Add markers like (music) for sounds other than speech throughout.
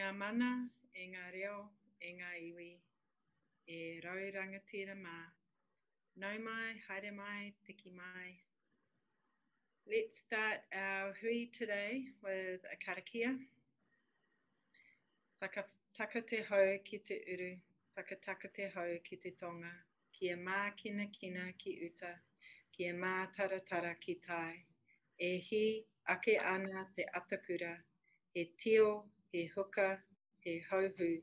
ngā mana, e ngā reo, e ngā iwi, e rau rangatira mā. Nau mai, haere mai, piki mai. Let's start our hui today with a karakia. Whakataka te hau ki te uru, whakataka te hau ki te tonga, ki e mā kina kina ki uta, ki e mā taratara ki tai. E hi ake ana te atakura, e tio, he huka, he hauhu,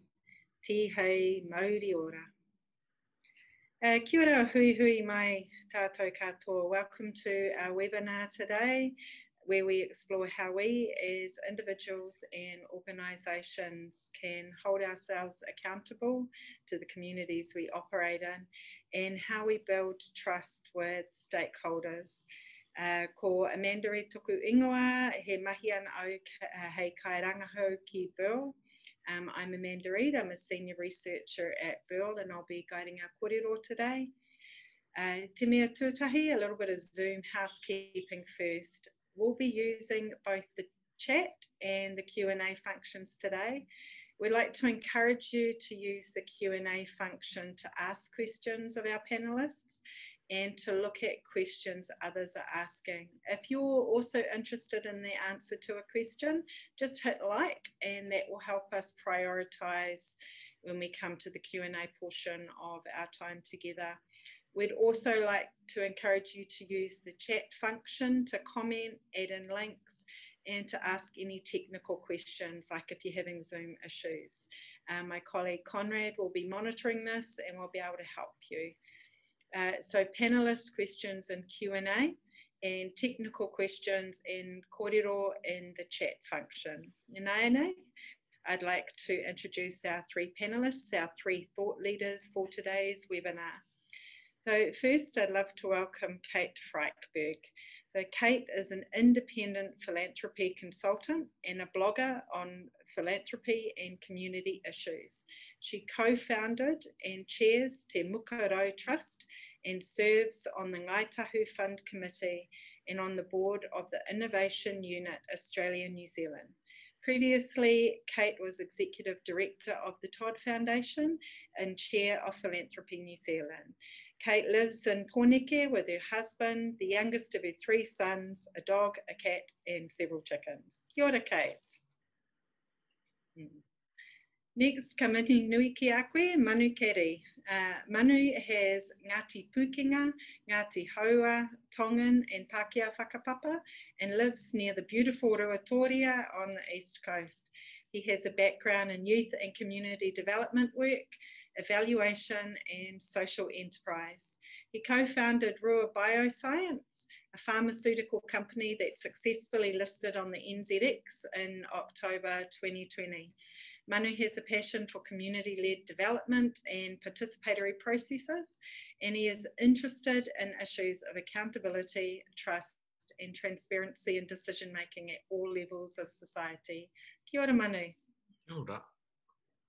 tihei mauri ora. Uh, kia ora hui hui mai tātou katoa. Welcome to our webinar today where we explore how we as individuals and organisations can hold ourselves accountable to the communities we operate in and how we build trust with stakeholders. Uh, ko Amanda e toku ingoa, he mahi ana au uh, hei kai rangahau ki Burl. Um, I'm Amanda Reid, I'm a senior researcher at Burl and I'll be guiding our kōrero today. Uh, te mea tūtahi, a little bit of Zoom housekeeping first we'll be using both the chat and the Q&A functions today. We'd like to encourage you to use the Q&A function to ask questions of our panelists and to look at questions others are asking. If you're also interested in the answer to a question, just hit like and that will help us prioritize when we come to the Q&A portion of our time together. We'd also like to encourage you to use the chat function to comment, add in links, and to ask any technical questions, like if you're having Zoom issues. Um, my colleague Conrad will be monitoring this and will be able to help you. Uh, so panelist questions and Q&A and technical questions in kōrero in the chat function. Inaene, I'd like to introduce our three panelists, our three thought leaders for today's webinar. So first, I'd love to welcome Kate Frykberg. So Kate is an independent philanthropy consultant and a blogger on philanthropy and community issues. She co-founded and chairs Te Mukarau Trust and serves on the Ngāi Tahu Fund Committee and on the board of the Innovation Unit Australia New Zealand. Previously, Kate was Executive Director of the Todd Foundation and Chair of Philanthropy New Zealand. Kate lives in Pōneke with her husband, the youngest of her three sons, a dog, a cat, and several chickens. Kia ora, Kate. Mm. Next, kamini nui ki a koe, Manu Caddie. Uh, Manu has Ngāti Pukenga, Ngāti Haua, Tongan and Pākehā Whakapapa and lives near the beautiful Ruatoria on the east coast. He has a background in youth and community development work, evaluation, and social enterprise. He co founded Rua Bioscience, a pharmaceutical company that successfully listed on the NZX in October 2020. Manu has a passion for community led development and participatory processes, and he is interested in issues of accountability, trust, and transparency in decision making at all levels of society. Kia ora, Manu. Kia ora.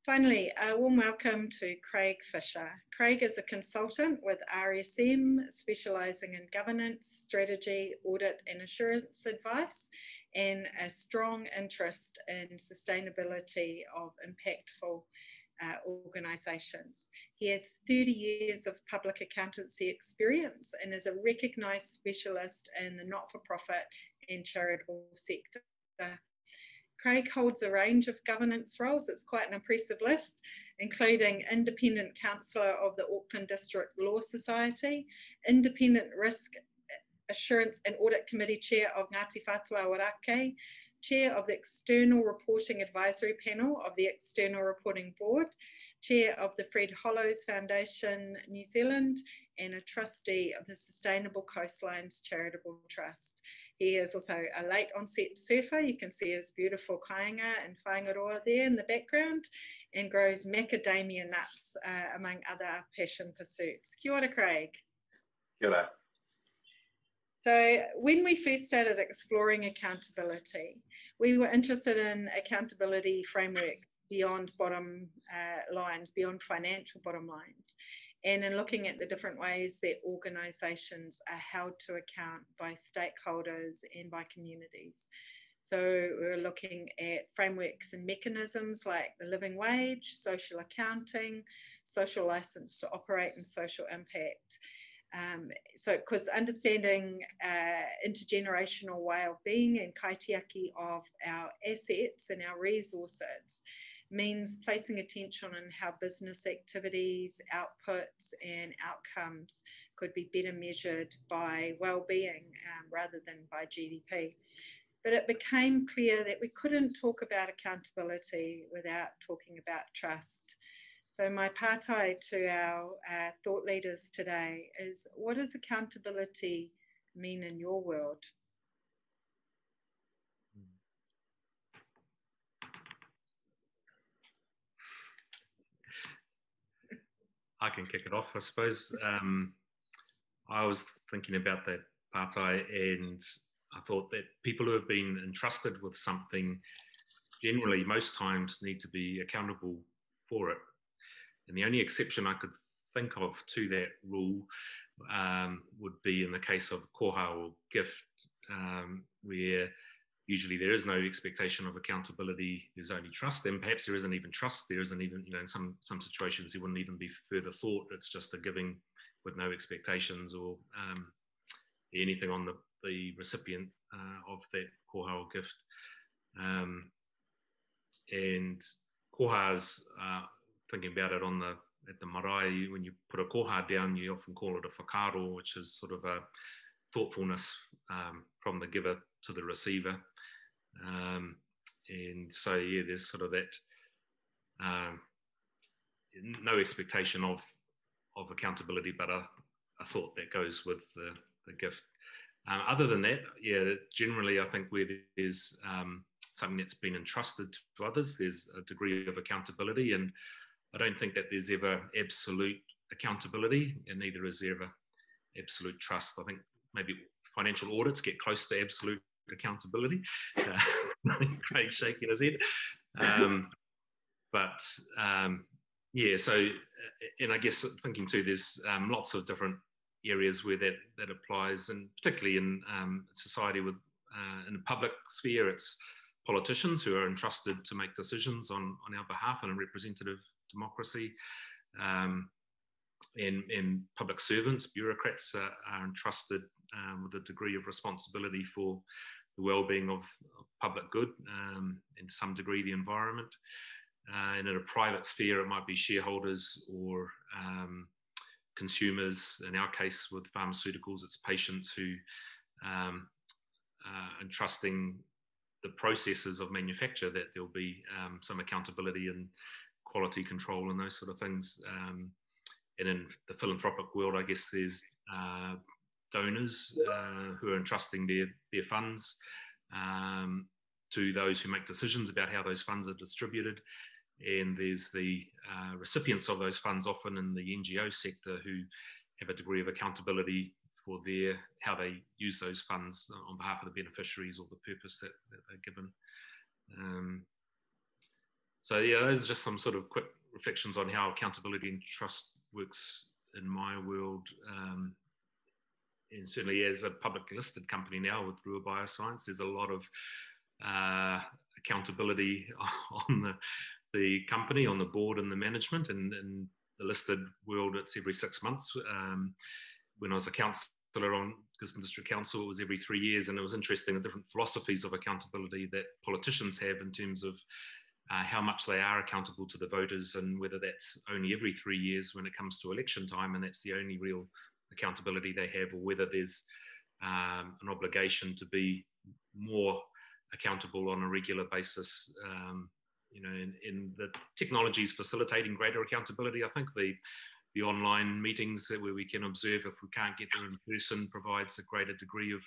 Finally, a warm welcome to Craig Fisher. Craig is a consultant with RSM, specialising in governance, strategy, audit, and assurance advice, and a strong interest in sustainability of impactful uh, organisations. He has 30 years of public accountancy experience and is a recognised specialist in the not for profit and charitable sector Craig holds a range of governance roles. It's quite an impressive list, including Independent Councillor of the Auckland District Law Society, Independent Risk Assurance and Audit Committee Chair of Ngāti Whātua Ōrākei, Chair of the External Reporting Advisory Panel of the External Reporting Board, Chair of the Fred Hollows Foundation New Zealand, and a trustee of the Sustainable Coastlines Charitable Trust. He is also a late onset surfer. You can see his beautiful kainga and whaingaroa there in the background and grows macadamia nuts uh, among other passion pursuits. Kia ora, Craig. Kia ora. So when we first started exploring accountability, we were interested in accountability framework beyond bottom uh, lines, beyond financial bottom lines and in looking at the different ways that organisations are held to account by stakeholders and by communities. So we're looking at frameworks and mechanisms like the living wage, social accounting, social license to operate, and social impact. Um, so, because understanding uh, intergenerational well-being and kaitiaki of our assets and our resources means placing attention on how business activities, outputs, and outcomes could be better measured by well-being um, rather than by GDP. But it became clear that we couldn't talk about accountability without talking about trust. So my pātai to our uh, thought leaders today is what does accountability mean in your world? I can kick it off, I suppose. Um, I was thinking about that pātai, and I thought that people who have been entrusted with something generally, most times, need to be accountable for it. And the only exception I could think of to that rule um, would be in the case of koha or gift, um, where usually there is no expectation of accountability. There's only trust, and perhaps there isn't even trust. There isn't even, you know, in some some situations there wouldn't even be further thought. It's just a giving with no expectations or um, anything on the the recipient uh, of that koha or gift. Um, and koha's uh, thinking about it on the at the marae, when you put a koha down, you often call it a whakaaro, which is sort of a thoughtfulness um, from the giver to the receiver. Um, and so, yeah, there's sort of that um, no expectation of of accountability, but a, a thought that goes with the, the gift. Um, other than that, yeah, generally, I think where there's um, something that's been entrusted to others, there's a degree of accountability. And I don't think that there's ever absolute accountability, and neither is there ever absolute trust. I think maybe financial audits get close to absolute accountability. Uh, (laughs) Craig shaking his head. Um, but um, yeah, so, uh, and I guess thinking too, there's um, lots of different areas where that, that applies, and particularly in um, society with, uh, in the public sphere, it's politicians who are entrusted to make decisions on, on our behalf in a representative democracy. Um, and, and public servants, bureaucrats are, entrusted um, with a degree of responsibility for the well-being of, of public good um, some degree the environment. Uh, and in a private sphere, it might be shareholders or um, consumers. In our case, with pharmaceuticals, it's patients who um, uh, entrusting the processes of manufacture that there'll be um, some accountability and quality control and those sort of things. Um, and in the philanthropic world, I guess there's uh, donors uh, who are entrusting their, their funds um, to those who make decisions about how those funds are distributed. And there's the uh, recipients of those funds, often in the NGO sector, who have a degree of accountability for their how they use those funds on behalf of the beneficiaries or the purpose that, that they're given. Um, so yeah, those are just some sort of quick reflections on how accountability and trust works in my world. Um, and certainly as a public listed company now with Rua Bioscience, there's a lot of uh, accountability (laughs) on the, the company, on the board and the management. And in the listed world, it's every six months. Um, when I was a councillor on Gisborne District Council, it was every three years. And it was interesting the different philosophies of accountability that politicians have in terms of uh, how much they are accountable to the voters and whether that's only every three years when it comes to election time and that's the only real accountability they have or whether there's um, an obligation to be more accountable on a regular basis. Um, you know, in, in the technologies facilitating greater accountability, I think the the online meetings where we can observe if we can't get there in person provides a greater degree of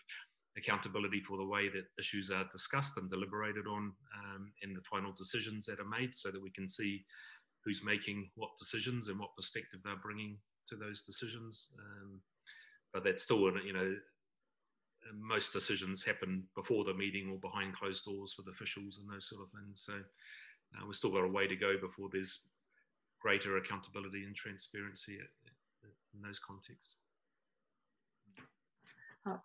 accountability for the way that issues are discussed and deliberated on um, and the final decisions that are made so that we can see who's making what decisions and what perspective they're bringing to those decisions. Um, but that's still, you know, most decisions happen before the meeting or behind closed doors with officials and those sort of things. So uh, we've still got a way to go before there's greater accountability and transparency in those contexts. Uh,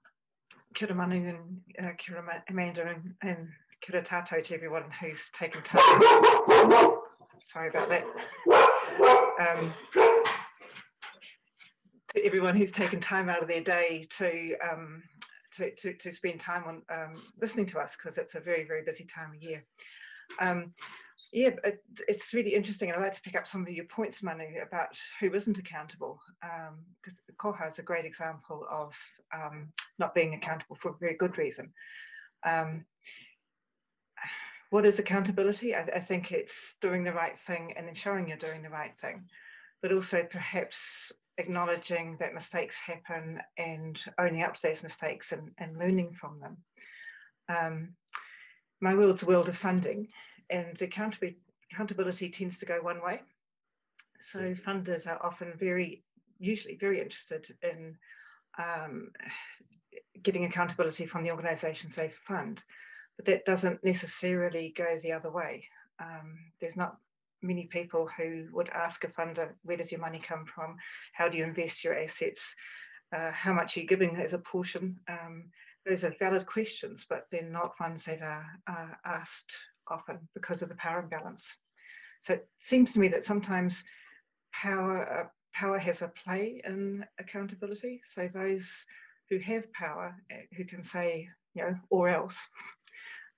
kia ora manu and uh, and, and kia tato to everyone who's taken time. Sorry about that. Um, to everyone who's taken time out of their day to um, to, to, to, spend time on um, listening to us because it's a very, very busy time of year. Um, yeah, it, it's really interesting. And I'd like to pick up some of your points, Manu, about who isn't accountable. Because um, Koha is a great example of um, not being accountable for a very good reason. Um, what is accountability? I, I, think it's doing the right thing and ensuring you're doing the right thing, but also perhaps acknowledging that mistakes happen and owning up to those mistakes and, and learning from them. Um, my world's world of funding and accountability, accountability tends to go one way. So funders are often very, usually very interested in um, getting accountability from the organisations they fund, but that doesn't necessarily go the other way. Um, there's not many people who would ask a funder, where does your money come from? How do you invest your assets? Uh, how much are you giving as a portion? Um, those are valid questions, but they're not ones that are, are asked often because of the power imbalance. So it seems to me that sometimes power, uh, power has a play in accountability. So those who have power, uh, who can say, you know, or else,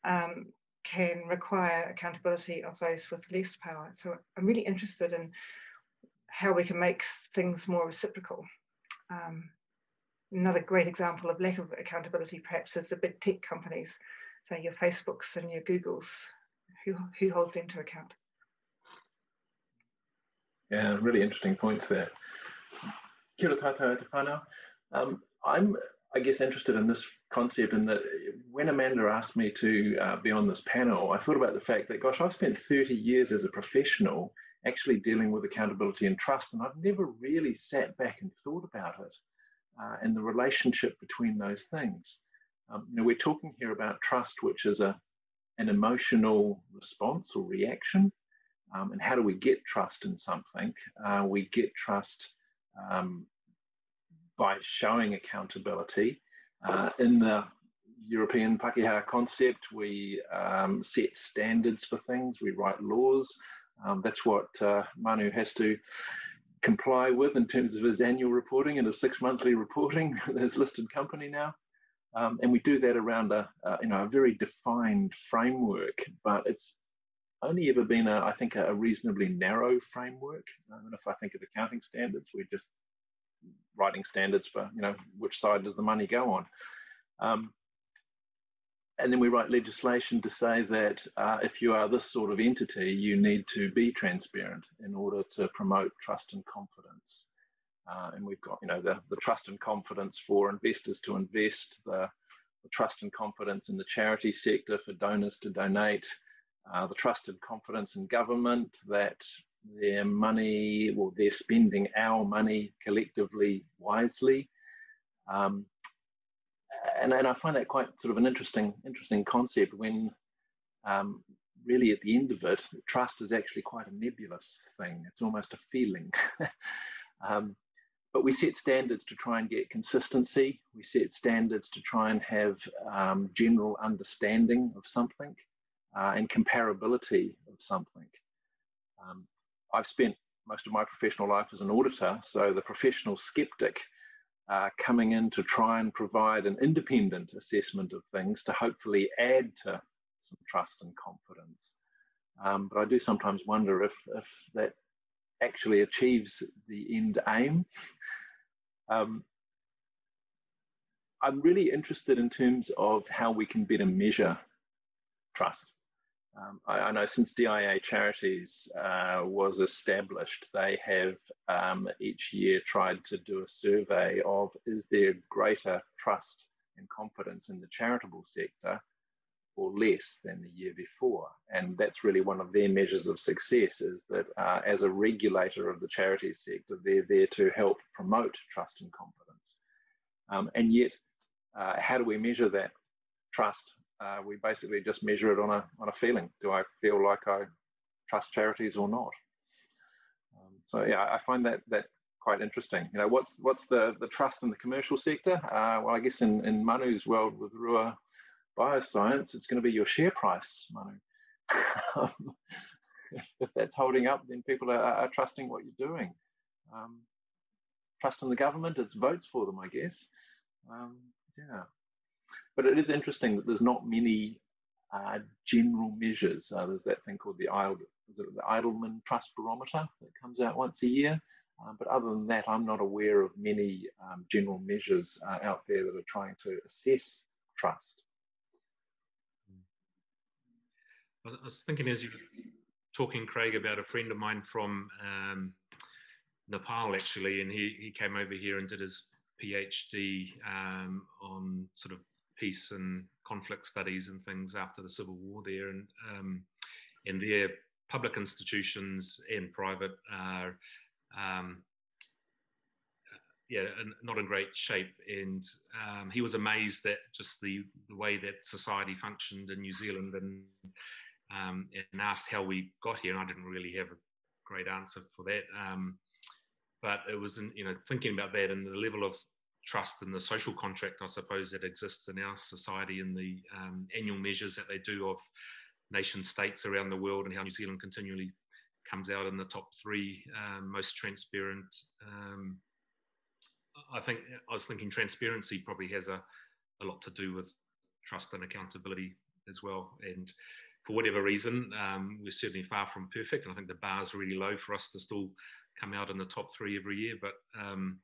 um, can require accountability of those with less power. So I'm really interested in how we can make things more reciprocal. Um, another great example of lack of accountability perhaps is the big tech companies, so your Facebooks and your Googles, who, who holds them to account? Yeah, really interesting points there. Kia ora tātou Um, I'm, I guess, interested in this concept in that when Amanda asked me to uh, be on this panel, I thought about the fact that, gosh, I've spent 30 years as a professional actually dealing with accountability and trust, and I've never really sat back and thought about it uh, and the relationship between those things. Um, you know, we're talking here about trust, which is a an emotional response or reaction. Um, and how do we get trust in something? Uh, we get trust um, by showing accountability. Uh, in the European Pakeha concept, we um, set standards for things, we write laws. Um, that's what uh, Manu has to comply with in terms of his annual reporting and his six monthly reporting (laughs) as listed company now. Um, and we do that around a, you know a very defined framework, but it's only ever been a I think a, reasonably narrow framework. Um, and if I think of accounting standards, we're just writing standards for you know which side does the money go on. Um, and then we write legislation to say that uh, if you are this sort of entity, you need to be transparent in order to promote trust and confidence. Uh, and we've got, you know, the, the trust and confidence for investors to invest, the, the trust and confidence in the charity sector for donors to donate, uh, the trust and confidence in government that their money, well, they're spending our money collectively wisely. Um, and, and I find that quite sort of an interesting, interesting concept when um, really at the end of it, trust is actually quite a nebulous thing. It's almost a feeling. (laughs) um, but we set standards to try and get consistency. We set standards to try and have um, general understanding of something uh, and comparability of something. Um, I've spent most of my professional life as an auditor, so the professional skeptic uh, coming in to try and provide an independent assessment of things to hopefully add to some trust and confidence. Um, but I do sometimes wonder if, if that actually achieves the end aim. Um, I'm really interested in terms of how we can better measure trust. Um, I, I, know since DIA Charities uh, was established, they have um, each year tried to do a survey of is there greater trust and confidence in the charitable sector or less than the year before. And that's really one of their measures of success is that uh, as a regulator of the charity sector, they're there to help promote trust and confidence. Um, and yet, uh, how do we measure that trust? Uh, we basically just measure it on a, on a feeling. Do I feel like I trust charities or not? Um, so yeah, I find that that quite interesting. You know, what's what's the the trust in the commercial sector? Uh, well, I guess in in Manu's world with Rua bioscience, it's going to be your share price, Manu. (laughs) If, that's holding up, then people are, are trusting what you're doing. Um, trust in the government, it's votes for them, I guess. Um, yeah. But it is interesting that there's not many uh, general measures. Uh, there's that thing called the, the Edelman Trust Barometer that comes out once a year. Um, but other than that, I'm not aware of many um, general measures uh, out there that are trying to assess trust. I was thinking as you were talking, Craig, about a friend of mine from um, Nepal actually, and he, he came over here and did his PhD um, on sort of peace and conflict studies and things after the civil war there, and um, and their public institutions and private are um, yeah, not in great shape. And um, he was amazed at just the, the way that society functioned in New Zealand and, um, and asked how we got here. And I didn't really have a great answer for that. Um, but it was, you know, thinking about that and the level of trust and the social contract, I suppose, that exists in our society and the um, annual measures that they do of nation states around the world and how New Zealand continually comes out in the top three um, most transparent. Um, I think I was thinking transparency probably has a, a lot to do with trust and accountability as well. And for whatever reason, um, we're certainly far from perfect. And I think the bar is really low for us to still come out in the top three every year. But um,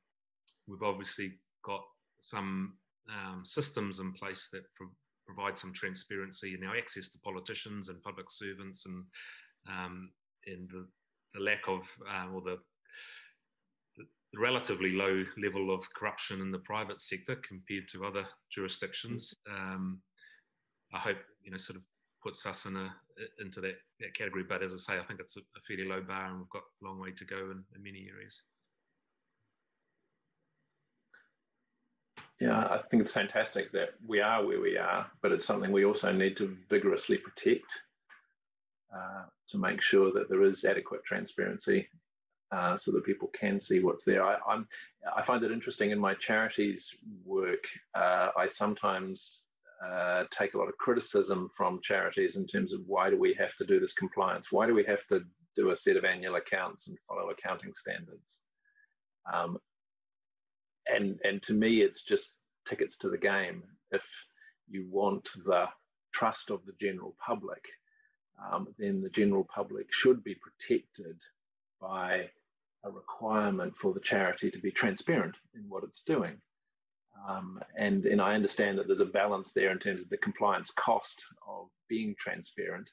we've obviously got some um, systems in place that pro- provide some transparency in our access to politicians and public servants and um, in the, the lack of uh, or the, the, relatively low level of corruption in the private sector compared to other jurisdictions. Um, I hope you know sort of puts us in a into that, that category. But as I say, I think it's a, a fairly low bar, and we've got a long way to go in, in many areas. Yeah, I think it's fantastic that we are where we are, but it's something we also need to vigorously protect uh, to make sure that there is adequate transparency uh, so that people can see what's there. I, I'm, I find it interesting in my charities work. Uh, I sometimes uh, take a lot of criticism from charities in terms of why do we have to do this compliance? Why do we have to do a set of annual accounts and follow accounting standards? Um, and and to me, it's just tickets to the game. If you want the trust of the general public, um, then the general public should be protected by a requirement for the charity to be transparent in what it's doing. Um, and, and I understand that there's a balance there in terms of the compliance cost of being transparent,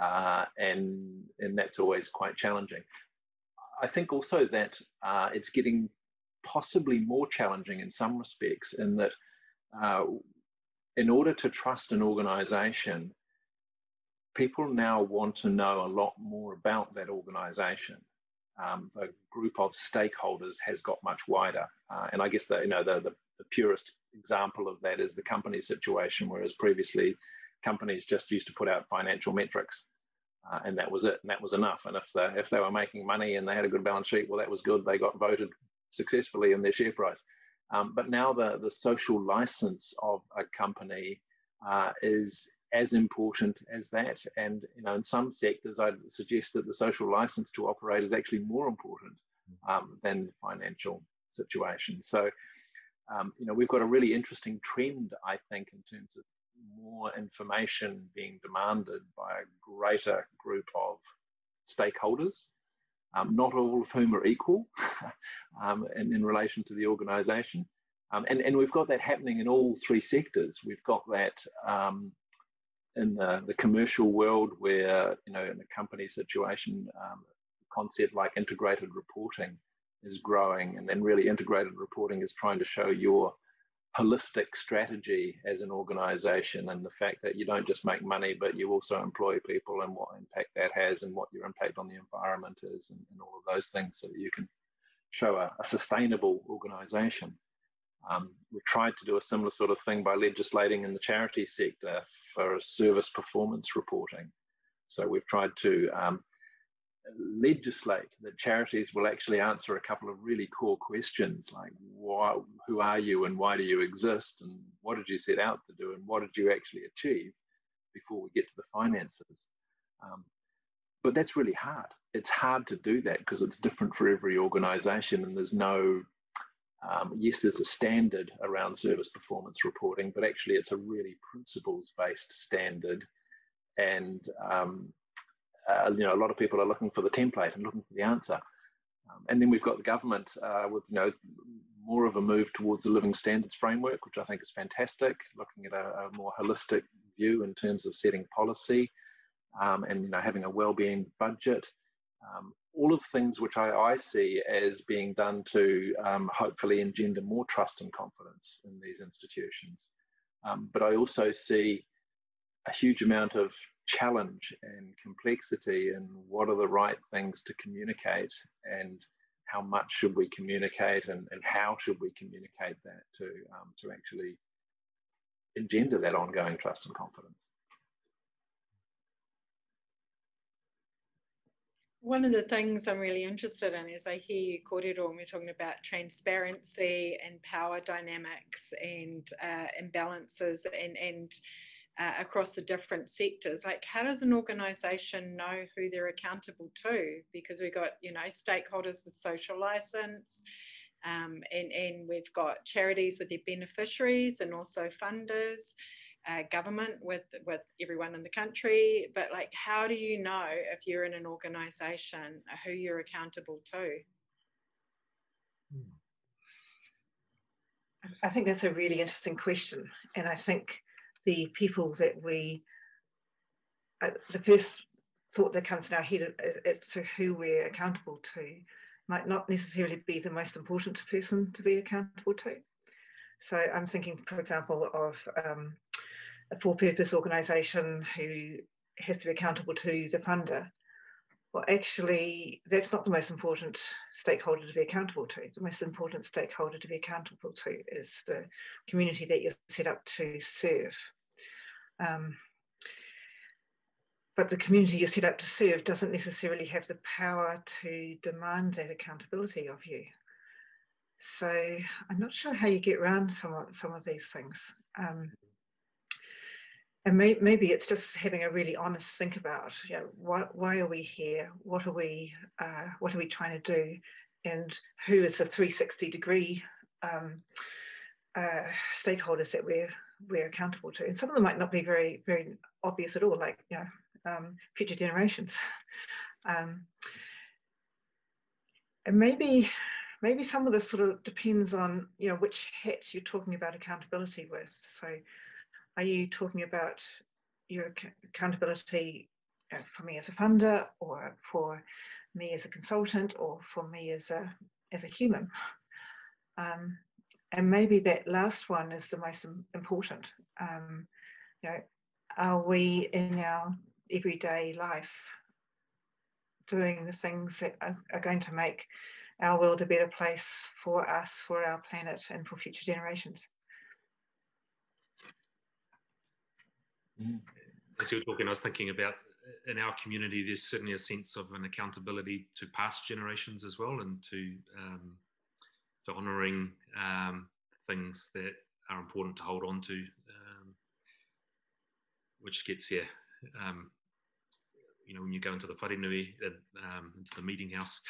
uh, and, and that's always quite challenging. I think also that uh, it's getting possibly more challenging in some respects in that uh, in order to trust an organization, people now want to know a lot more about that organization. Um, the group of stakeholders has got much wider. Uh, and I guess the, you know, the, the, the, purest example of that is the company situation, whereas previously companies just used to put out financial metrics. Uh, and that was it, and that was enough. And if, the, if they were making money and they had a good balance sheet, well, that was good. They got voted successfully in their share price. Um, but now the, the social license of a company uh, is as important as that. And you know, in some sectors, I'd suggest that the social license to operate is actually more important um, than the financial situation. So, um, you know, we've got a really interesting trend, I think, in terms of more information being demanded by a greater group of stakeholders, um, not all of whom are equal (laughs) um, in, in relation to the organisation. Um, and, and we've got that happening in all three sectors. We've got that um, in the, the commercial world where, you know, in a company situation, um, concept like integrated reporting is growing and then really integrated reporting is trying to show your holistic strategy as an organization and the fact that you don't just make money but you also employ people and what impact that has and what your impact on the environment is and, and all of those things so that you can show a, a sustainable organization um, we've tried to do a similar sort of thing by legislating in the charity sector for service performance reporting. So we've tried to um, legislate that charities will actually answer a couple of really core questions like why, who are you and why do you exist and what did you set out to do and what did you actually achieve before we get to the finances. Um, but that's really hard. It's hard to do that because it's different for every organization and there's no, um, yes, there's a standard around service performance reporting, but actually it's a really principles based standard. And um, uh, you know, a lot of people are looking for the template and looking for the answer. Um, and then we've got the government uh, with, you know, more of a move towards the living standards framework, which I think is fantastic, looking at a, a more holistic view in terms of setting policy um, and, you know, having a well-being budget. Um, all of things which I, I, see as being done to um, hopefully engender more trust and confidence in these institutions. Um, but I also see a huge amount of challenge and complexity and what are the right things to communicate and how much should we communicate and, and how should we communicate that to, um, to actually engender that ongoing trust and confidence. One of the things I'm really interested in is I hear you, Kōrero, when we're talking about transparency and power dynamics and uh, imbalances and, and uh, across the different sectors like how does an organization know who they're accountable to? Because we've got you know stakeholders with social license um, and, and we've got charities with their beneficiaries and also funders uh, government with with everyone in the country. But like how do you know if you're in an organization who you're accountable to? I think that's a really interesting question. And I think the people that we, uh, the first thought that comes in our head as to who we're accountable to might not necessarily be the most important person to be accountable to. So I'm thinking, for example, of um, a for-purpose organisation who has to be accountable to the funder. Well, actually, that's not the most important stakeholder to be accountable to. The most important stakeholder to be accountable to is the community that you're set up to serve. Um, but the community you're set up to serve doesn't necessarily have the power to demand that accountability of you. So I'm not sure how you get around some of, some of these things. Um, and may, maybe it's just having a really honest think about, you know, why, why are we here? What are we, uh, what are we trying to do? And who is the 360 degree um, uh, stakeholders that we're we're accountable to. And some of them might not be very, very obvious at all, like, you know, um, future generations. (laughs) um, and maybe, maybe some of this sort of depends on, you know, which hat you're talking about accountability with. So are you talking about your accountability for me as a funder or for me as a consultant or for me as a, as a human? (laughs) Um, and maybe that last one is the most important. Um, you know, are we in our everyday life doing the things that are, are going to make our world a better place for us, for our planet, and for future generations? Mm. As you were talking, I was thinking about uh, in our community, there's certainly a sense of an accountability to past generations as well, and to um, honouring um, things that are important to hold on to, um, which gets here. Um, you know, when you go into the wharenui, um, into the meeting house,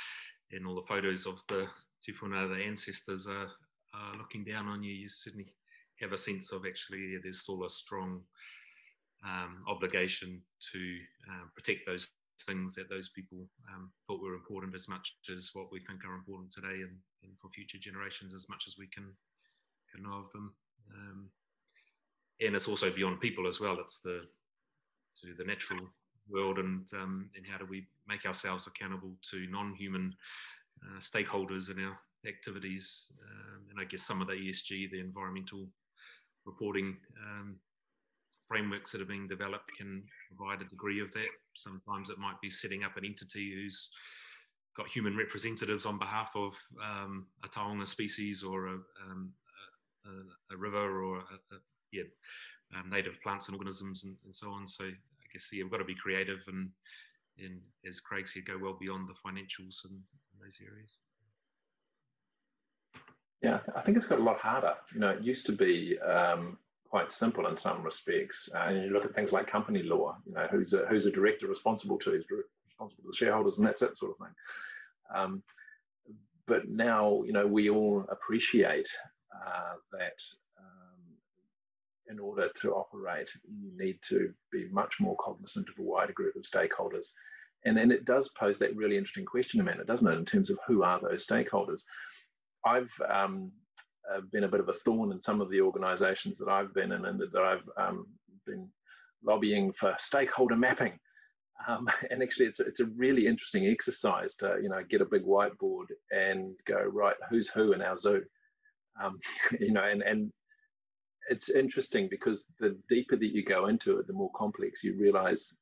and all the photos of the tupuna, the ancestors are, are, looking down on you, you certainly have a sense of actually there's still a strong um, obligation to uh, protect those things that those people um, thought were important as much as what we think are important today and, and, for future generations as much as we can can know of them. Um, and it's also beyond people as well. It's the to the natural world and um, and how do we make ourselves accountable to non-human uh, stakeholders in our activities um, and I guess some of the ESG the environmental reporting um, frameworks that are being developed can provide a degree of that. Sometimes it might be setting up an entity who's got human representatives on behalf of um, a taonga species or a, um, a, a, river or a, yeah, um, native plants and organisms and, and, so on. So I guess yeah, we've got to be creative and and as Craig said, go well beyond the financials in, in those areas. Yeah, I think it's got a lot harder. You know, it used to be um, quite simple in some respects. Uh, and you look at things like company law. You know, who's a, who's a director responsible to? Who's responsible to the shareholders, and that's that sort of thing. Um, but now, you know, we all appreciate uh, that um, in order to operate, you need to be much more cognizant of a wider group of stakeholders. And then it does pose that really interesting question, Amanda, doesn't it, in terms of who are those stakeholders? I've um, been a bit of a thorn in some of the organisations that I've been in, and that I've um, been lobbying for stakeholder mapping. Um, (laughs) and actually, it's a, it's a really interesting exercise to you know get a big whiteboard and go right, who's who in our zoo, um, (laughs) you know, and and it's interesting because the deeper that you go into it, the more complex you realise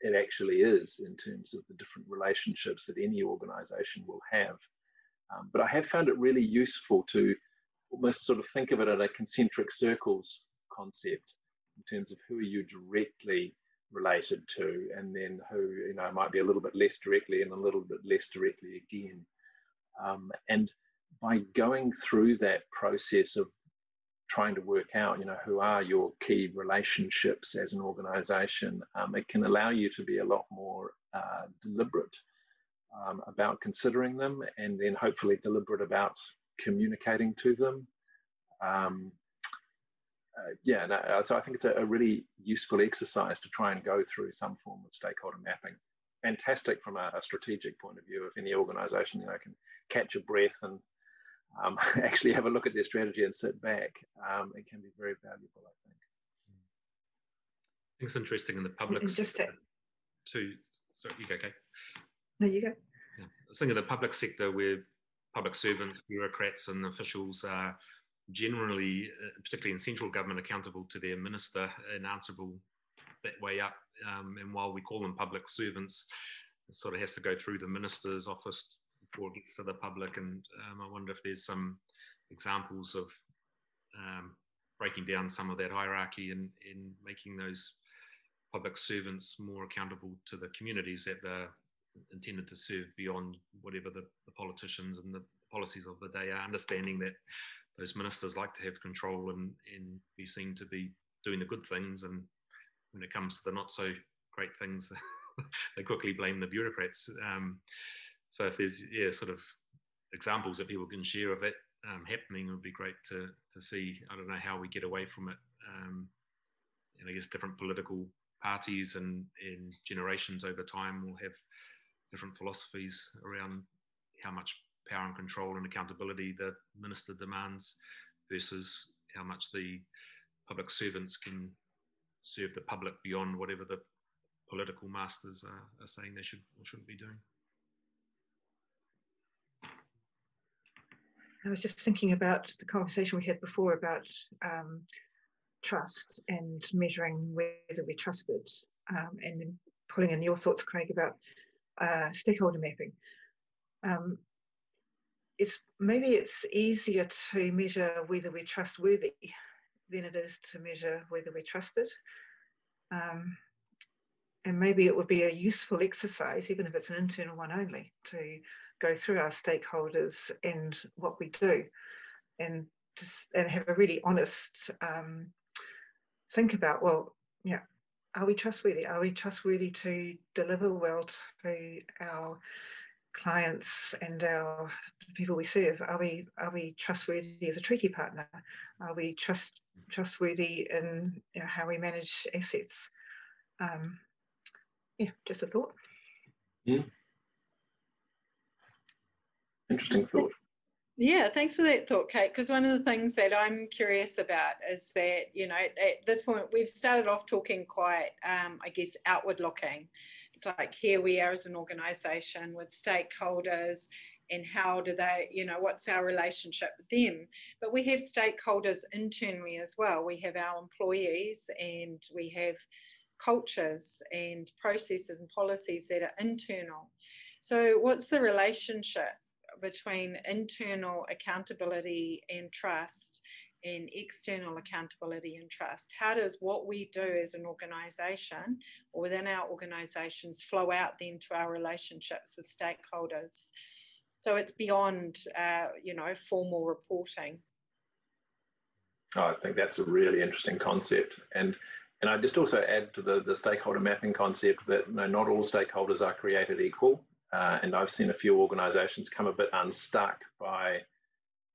it actually is in terms of the different relationships that any organisation will have. Um, but I have found it really useful to almost sort of think of it at a concentric circles concept in terms of who are you directly related to, and then who you know might be a little bit less directly and a little bit less directly again. Um, and by going through that process of trying to work out, you know, who are your key relationships as an organization, um, it can allow you to be a lot more uh, deliberate um, about considering them and then hopefully deliberate about communicating to them. Um, uh, yeah, no, uh, so I think it's a, a, really useful exercise to try and go through some form of stakeholder mapping. Fantastic from a, a strategic point of view. If any organisation you know can catch a breath and um, (laughs) actually have a look at their strategy and sit back, um, it can be very valuable. I think. I think it's interesting in the public. Just to, to sorry, you go, Kate. No, you go. Yeah. I was thinking the public sector where public servants, bureaucrats, and officials are generally, uh, particularly in central government, accountable to their minister and answerable that way up. Um, and while we call them public servants, it sort of has to go through the minister's office before it gets to the public. And um, I wonder if there's some examples of um, breaking down some of that hierarchy and, and making those public servants more accountable to the communities that they're intended to serve beyond whatever the, the politicians and the policies of the day are, understanding that those ministers like to have control and, and be seen to be doing the good things. And when it comes to the not so great things, (laughs) they quickly blame the bureaucrats. Um, so if there's yeah sort of examples that people can share of it um, happening, it would be great to to see. I don't know how we get away from it. Um, and I guess different political parties and, and generations over time will have different philosophies around how much power and control and accountability the minister demands versus how much the public servants can serve the public beyond whatever the political masters are, are saying they should or shouldn't be doing. I was just thinking about the conversation we had before about um, trust and measuring whether we trusted, um, and then pulling in your thoughts, Craig, about uh, stakeholder mapping. Um, it's maybe it's easier to measure whether we're trustworthy than it is to measure whether we're trusted. Um, and maybe it would be a useful exercise, even if it's an internal one only, to go through our stakeholders and what we do, and just and have a really honest um, think about. Well, yeah, are we trustworthy? Are we trustworthy to deliver well to our clients and our people we serve? Are we are we trustworthy as a treaty partner? Are we trust trustworthy in you know, how we manage assets? Um, yeah, just a thought. Yeah. Interesting thought. Yeah, thanks for that thought, Kate. Because one of the things that I'm curious about is that, you know, at this point, we've started off talking quite, um, I guess, outward looking. It's like here we are as an organization with stakeholders and how do they, you know, what's our relationship with them? But we have stakeholders internally as well. We have our employees and we have cultures and processes and policies that are internal. So, what's the relationship between internal accountability and trust and external accountability and trust. How does what we do as an organization or within our organizations flow out then to our relationships with stakeholders? So it's beyond, uh, you know, formal reporting. Oh, I think that's a really interesting concept. And and I just also add to the, the stakeholder mapping concept that you know, not all stakeholders are created equal. Uh, and I've seen a few organizations come a bit unstuck by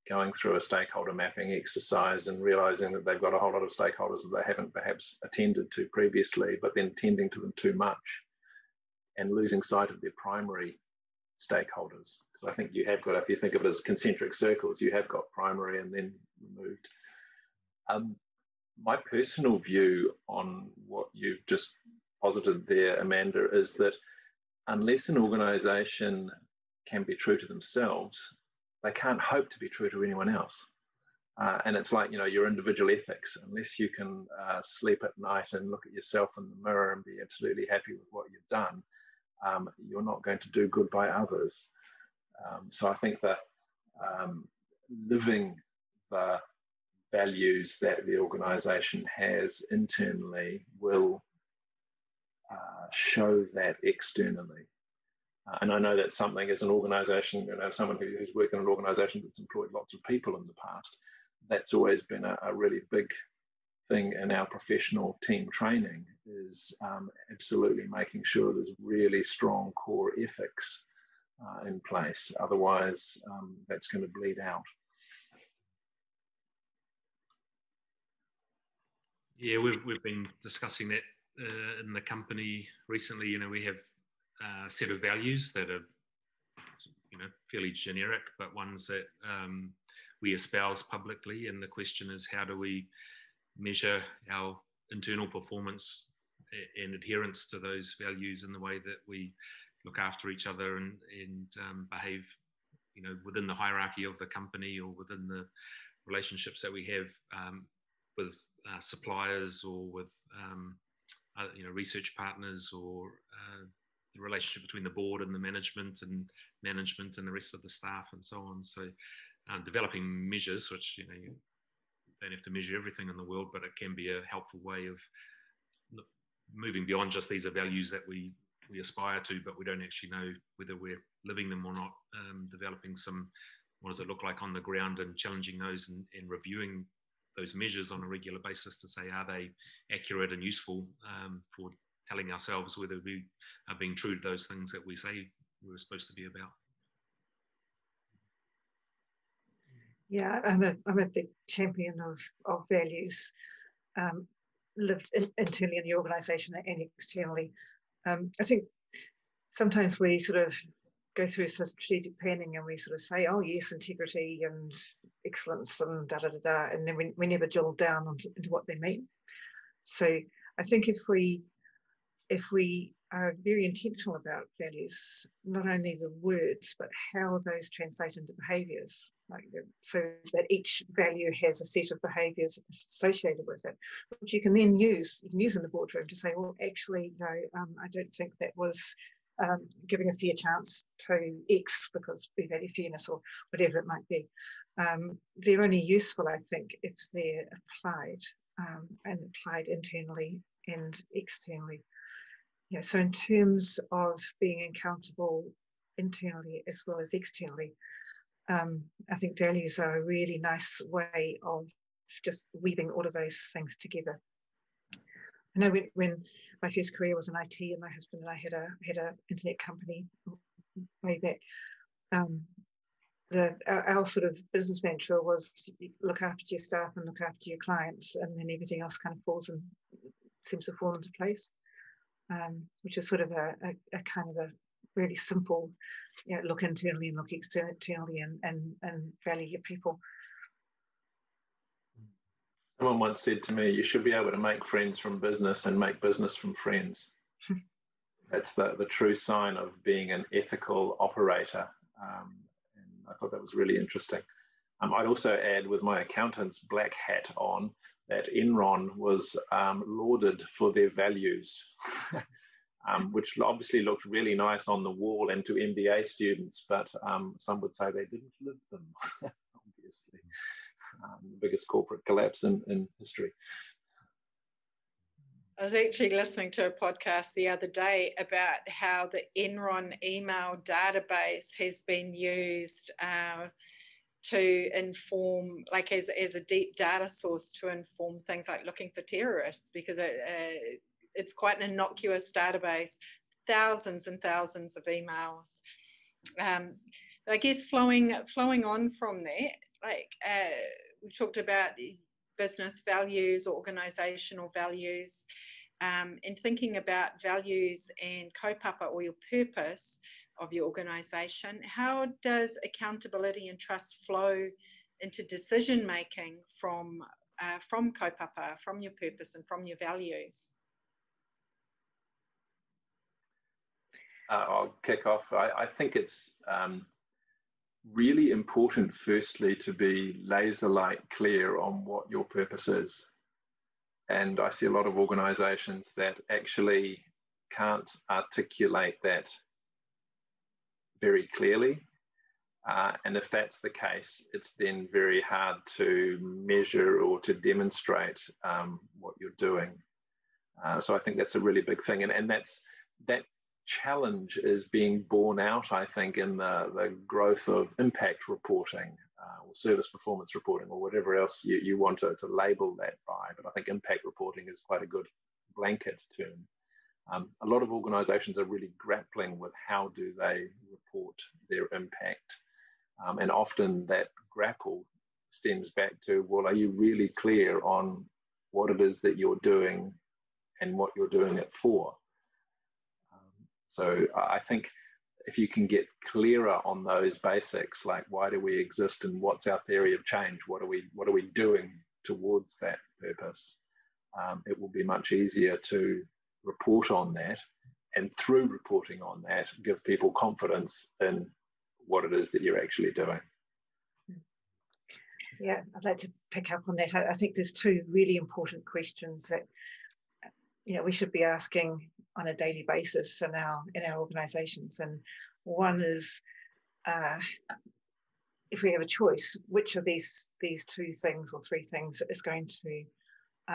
going through a stakeholder mapping exercise and realizing that they've got a whole lot of stakeholders that they haven't perhaps attended to previously, but then tending to them too much and losing sight of their primary stakeholders. Because I think you have got, if you think of it as concentric circles, you have got primary and then removed. Um, my personal view on what you've just posited there, Amanda, is that unless an organization can be true to themselves, they can't hope to be true to anyone else. Uh, and it's like, you know, your individual ethics, unless you can uh, sleep at night and look at yourself in the mirror and be absolutely happy with what you've done, um, you're not going to do good by others. Um, so I think that um, living the values that the organization has internally will uh, show that externally. Uh, and I know that's something as an organization, you know, someone who, who's worked in an organization that's employed lots of people in the past, that's always been a, a really big thing in our professional team training is um, absolutely making sure there's really strong core ethics uh, in place. Otherwise, um, that's going to bleed out. Yeah, we've, we've been discussing that uh, in the company recently. You know, we have a set of values that are, you know, fairly generic, but ones that um, we espouse publicly. And the question is, how do we measure our internal performance and adherence to those values in the way that we look after each other and, and um, behave, you know, within the hierarchy of the company or within the relationships that we have um, with uh, suppliers or with um, uh, you know research partners or uh, the relationship between the board and the management and management and the rest of the staff and so on. So uh, developing measures, which you know you don't have to measure everything in the world, but it can be a helpful way of moving beyond just these are values that we we aspire to, but we don't actually know whether we're living them or not. Um, developing some what does it look like on the ground and challenging those and, and reviewing those measures on a regular basis to say are they accurate and useful um, for telling ourselves whether we are being true to those things that we say we're supposed to be about. Yeah, I'm a, I'm a big champion of, of values um, lived in, internally in the organisation and externally. Um, I think sometimes we sort of go through strategic planning and we sort of say, oh yes, integrity and excellence and da da da da, and then we, we never drill down onto, into what they mean. So I think if we if we are very intentional about values, not only the words but how those translate into behaviours, like so that each value has a set of behaviours associated with it, which you can then use. You can use in the boardroom to say, well, actually, no, um, I don't think that was um, giving a fair chance to X because we value fairness or whatever it might be. Um, they're only useful, I think, if they're applied um, and applied internally and externally. Yeah, so in terms of being accountable internally as well as externally, um, I think values are a really nice way of just weaving all of those things together. I know when, when my first career was in IT, and my husband and I had a had an internet company way back. Um, the our, our, sort of business mantra was look after your staff and look after your clients, and then everything else kind of falls and seems to fall into place. Um, which is sort of a, a, a, kind of a really simple, you know, look internally and look externally and, and, and value your people. Someone once said to me, you should be able to make friends from business and make business from friends. (laughs) That's the, the true sign of being an ethical operator. Um, and I thought that was really interesting. Um, I'd also add with my accountant's black hat on that Enron was um, lauded for their values, (laughs) um, which obviously looked really nice on the wall and to MBA students, but um, some would say they didn't live them, (laughs) biggest corporate collapse in, in history. I was actually listening to a podcast the other day about how the Enron email database has been used uh, to inform, like as, as a deep data source to inform things like looking for terrorists, because it, uh, it's quite an innocuous database, thousands and thousands of emails. Um, I guess flowing flowing on from that, like uh, we talked about business values or organizational values, um, and thinking about values and kaupapa or your purpose of your organization, how does accountability and trust flow into decision making from uh, from kaupapa, from your purpose and from your values? Uh, I'll kick off. I, I think it's um, really important, firstly, to be laser like clear on what your purpose is. And I see a lot of organizations that actually can't articulate that very clearly. Uh, and if that's the case, it's then very hard to measure or to demonstrate um, what you're doing. Uh, so I think that's a really big thing. And, and that's that challenge is being borne out, I think, in the, the growth of impact reporting uh, or service performance reporting or whatever else you, you want to, to label that by. But I think impact reporting is quite a good blanket term. Um, a lot of organizations are really grappling with how do they report their impact. Um, and often that grapple stems back to, well, are you really clear on what it is that you're doing and what you're doing it for? So I think if you can get clearer on those basics, like why do we exist and what's our theory of change? What are we what are we doing towards that purpose? Um, it will be much easier to report on that, and through reporting on that, give people confidence in what it is that you're actually doing. Yeah, I'd like to pick up on that. I, I think there's two really important questions that you know we should be asking on a daily basis in our in our organizations. And one is uh, if we have a choice which of these these two things or three things is going to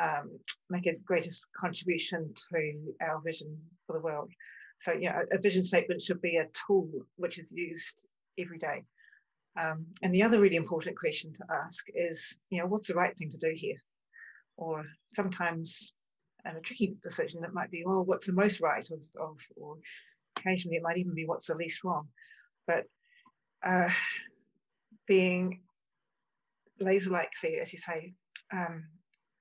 um, make a greatest contribution to our vision for the world. So you know a vision statement should be a tool which is used every day. Um, and the other really important question to ask is you know what's the right thing to do here? Or sometimes and a tricky decision that might be, well, what's the most right of, of or occasionally it might even be what's the least wrong. But uh, being laser-like clear, as you say, um,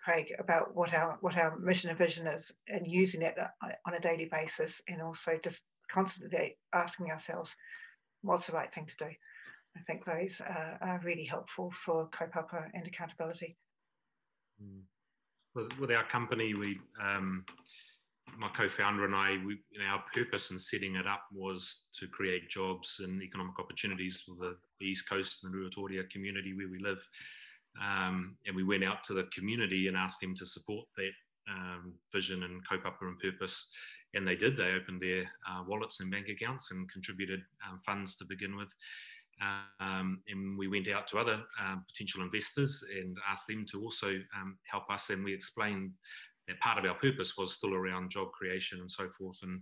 Craig, about what our what our mission and vision is, and using it uh, on a daily basis, and also just constantly asking ourselves, what's the right thing to do? I think those uh, are really helpful for kaupapa and accountability. Mm with, with our company, we, um, my co-founder and I, we, you know, our purpose in setting it up was to create jobs and economic opportunities for the, East Coast and the Ruatoria community where we live. Um, and we went out to the community and asked them to support that um, vision and kaupapa and purpose. And they did. They opened their uh, wallets and bank accounts and contributed um, funds to begin with. Um, and we went out to other um, potential investors and asked them to also um, help us. And we explained that part of our purpose was still around job creation and so forth. And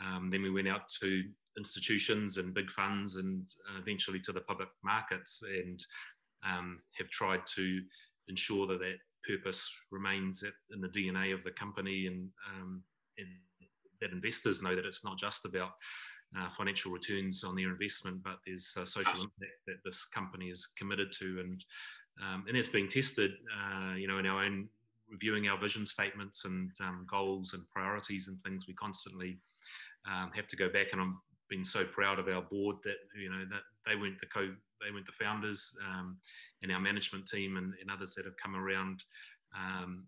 um, then we went out to institutions and big funds and uh, eventually to the public markets and um, have tried to ensure that that purpose remains in the DNA of the company and, um, and that investors know that it's not just about uh, financial returns on their investment, but there's uh, social impact that this company is committed to, and um, and it's being tested, uh, you know, in our own reviewing our vision statements and um, goals and priorities and things. We constantly um, have to go back, and I'm been so proud of our board that you know that they weren't the co they weren't the founders um, and our management team and, and, others that have come around. Um,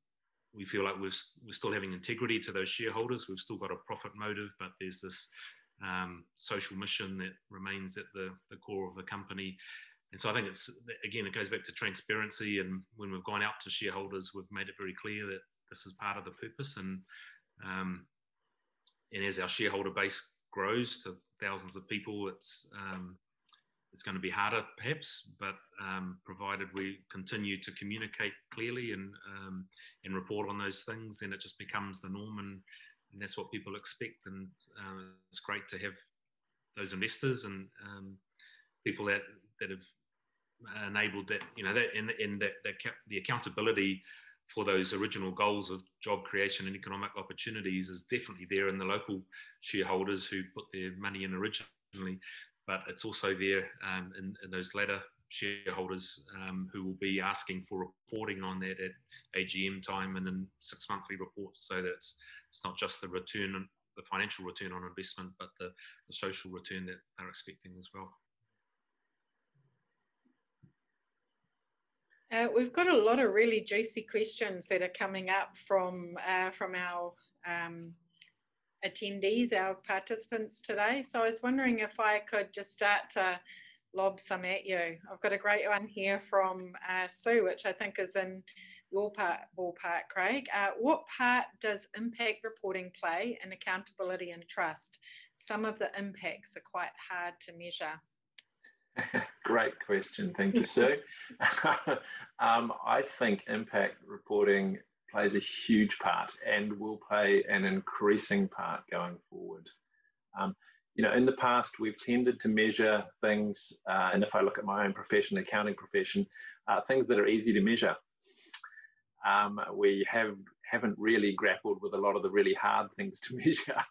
we feel like we're, we're still having integrity to those shareholders. We've still got a profit motive, but there's this um, social mission that remains at the, the core of the company. And so I think it's, again, it goes back to transparency. And when we've gone out to shareholders, we've made it very clear that this is part of the purpose. And, um, and as our shareholder base grows to thousands of people, it's, um, it's going to be harder, perhaps, but um, provided we continue to communicate clearly and um, and report on those things, then it just becomes the norm, and, and that's what people expect. And uh, it's great to have those investors and um, people that that have enabled that, you know, that and, and that, the accountability for those original goals of job creation and economic opportunities is definitely there in the local shareholders who put their money in originally but it's also there um, in, in, those latter shareholders um, who will be asking for reporting on that at AGM time and in six monthly reports so that it's, not just the return, the financial return on investment, but the, the social return that they're expecting as well. Uh, we've got a lot of really juicy questions that are coming up from uh, from our um, attendees, our participants today. So I was wondering if I could just start to lob some at you. I've got a great one here from uh, Sue, which I think is in your part, ballpark, Craig. Uh, what part does impact reporting play in accountability and trust? Some of the impacts are quite hard to measure. (laughs) Great question. Thank you, Sue. (laughs) um, I think impact reporting plays a huge part and will play an increasing part going forward. Um, you know, in the past, we've tended to measure things, uh, and if I look at my own profession, accounting profession, uh, things that are easy to measure. Um, we have haven't really grappled with a lot of the really hard (laughs) things to measure.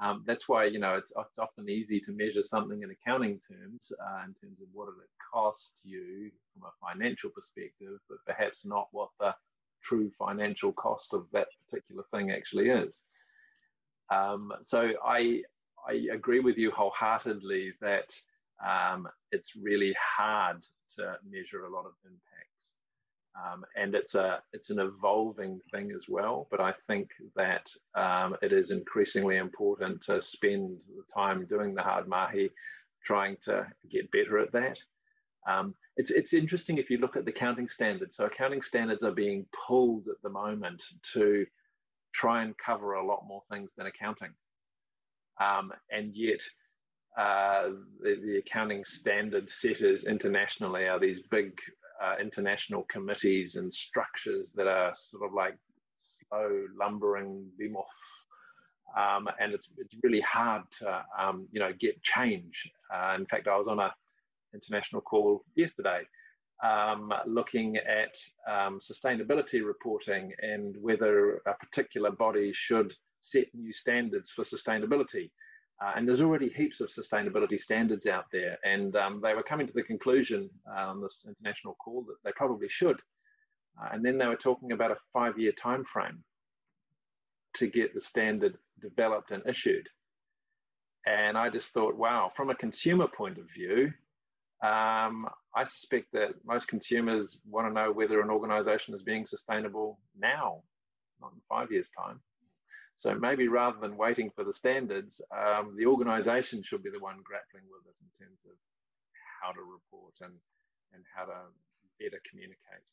Um, that's why you know it's, it's, often easy to measure something in accounting terms, uh, in terms of what it cost you from a financial perspective, but perhaps not what the true financial cost of that particular thing actually is. Um, so I, I agree with you wholeheartedly that um, it's really hard to measure a lot of impacts. Um, and it's a it's an evolving thing as well. But I think that um, it is increasingly important to spend the time doing the hard mahi, trying to get better at that. Um, it's, it's interesting if you look at the accounting standards. So accounting standards are being pulled at the moment to try and cover a lot more things than accounting. Um, and yet uh, the, the, accounting standard setters internationally are these big uh, international committees and structures that are sort of like slow lumbering behemoths. Um, and it's, it's really hard to um, you know get change. Uh, in fact, I was on a international call yesterday, um, looking at um, sustainability reporting and whether a particular body should set new standards for sustainability. Uh, and there's already heaps of sustainability standards out there, and um, they were coming to the conclusion on this international call that they probably should. Uh, and then they were talking about a five-year time frame to get the standard developed and issued. And I just thought, wow, from a consumer point of view, um, I suspect that most consumers want to know whether an organization is being sustainable now, not in five years' time. So maybe rather than waiting for the standards, um, the organization should be the one grappling with it in terms of how to report and, and how to better communicate.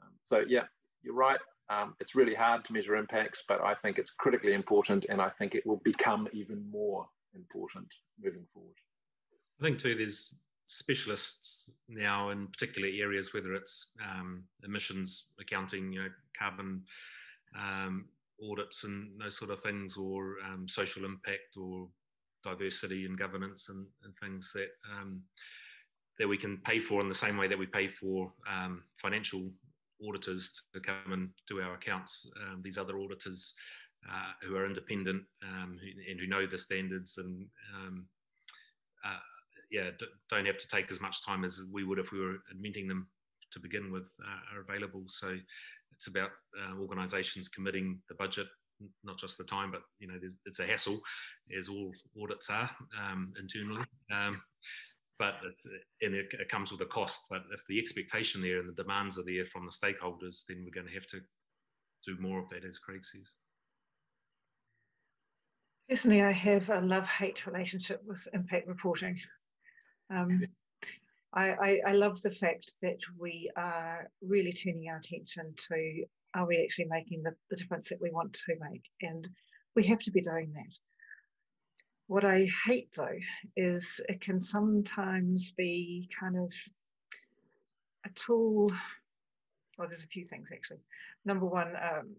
Um, so, yeah, you're right. Um, it's really hard to measure impacts, but I think it's critically important and I think it will become even more important moving forward. I think, too, there's specialists now in particular areas, whether it's um, emissions accounting, you know, carbon um, audits and those sort of things, or um, social impact or diversity and governance and, and things that um, that we can pay for in the same way that we pay for um, financial auditors to come and do our accounts. Um, these other auditors uh, who are independent and who know the standards and uh, yeah, don't have to take as much time as we would if we were admitting them to begin with uh, are available. So it's about uh, organisations committing the budget, not just the time, but you know, it's a hassle, as all audits are um, internally. Um, but and it, it, comes with a cost. But if the expectation there and the demands are there from the stakeholders, then we're going to have to do more of that, as Craig says. Personally, I have a love-hate relationship with impact reporting. Um, I, I, I, love the fact that we are really turning our attention to are we actually making the, the difference that we want to make? And we have to be doing that. What I hate though is it can sometimes be kind of a tool. Well, there's a few things actually. Number one, um,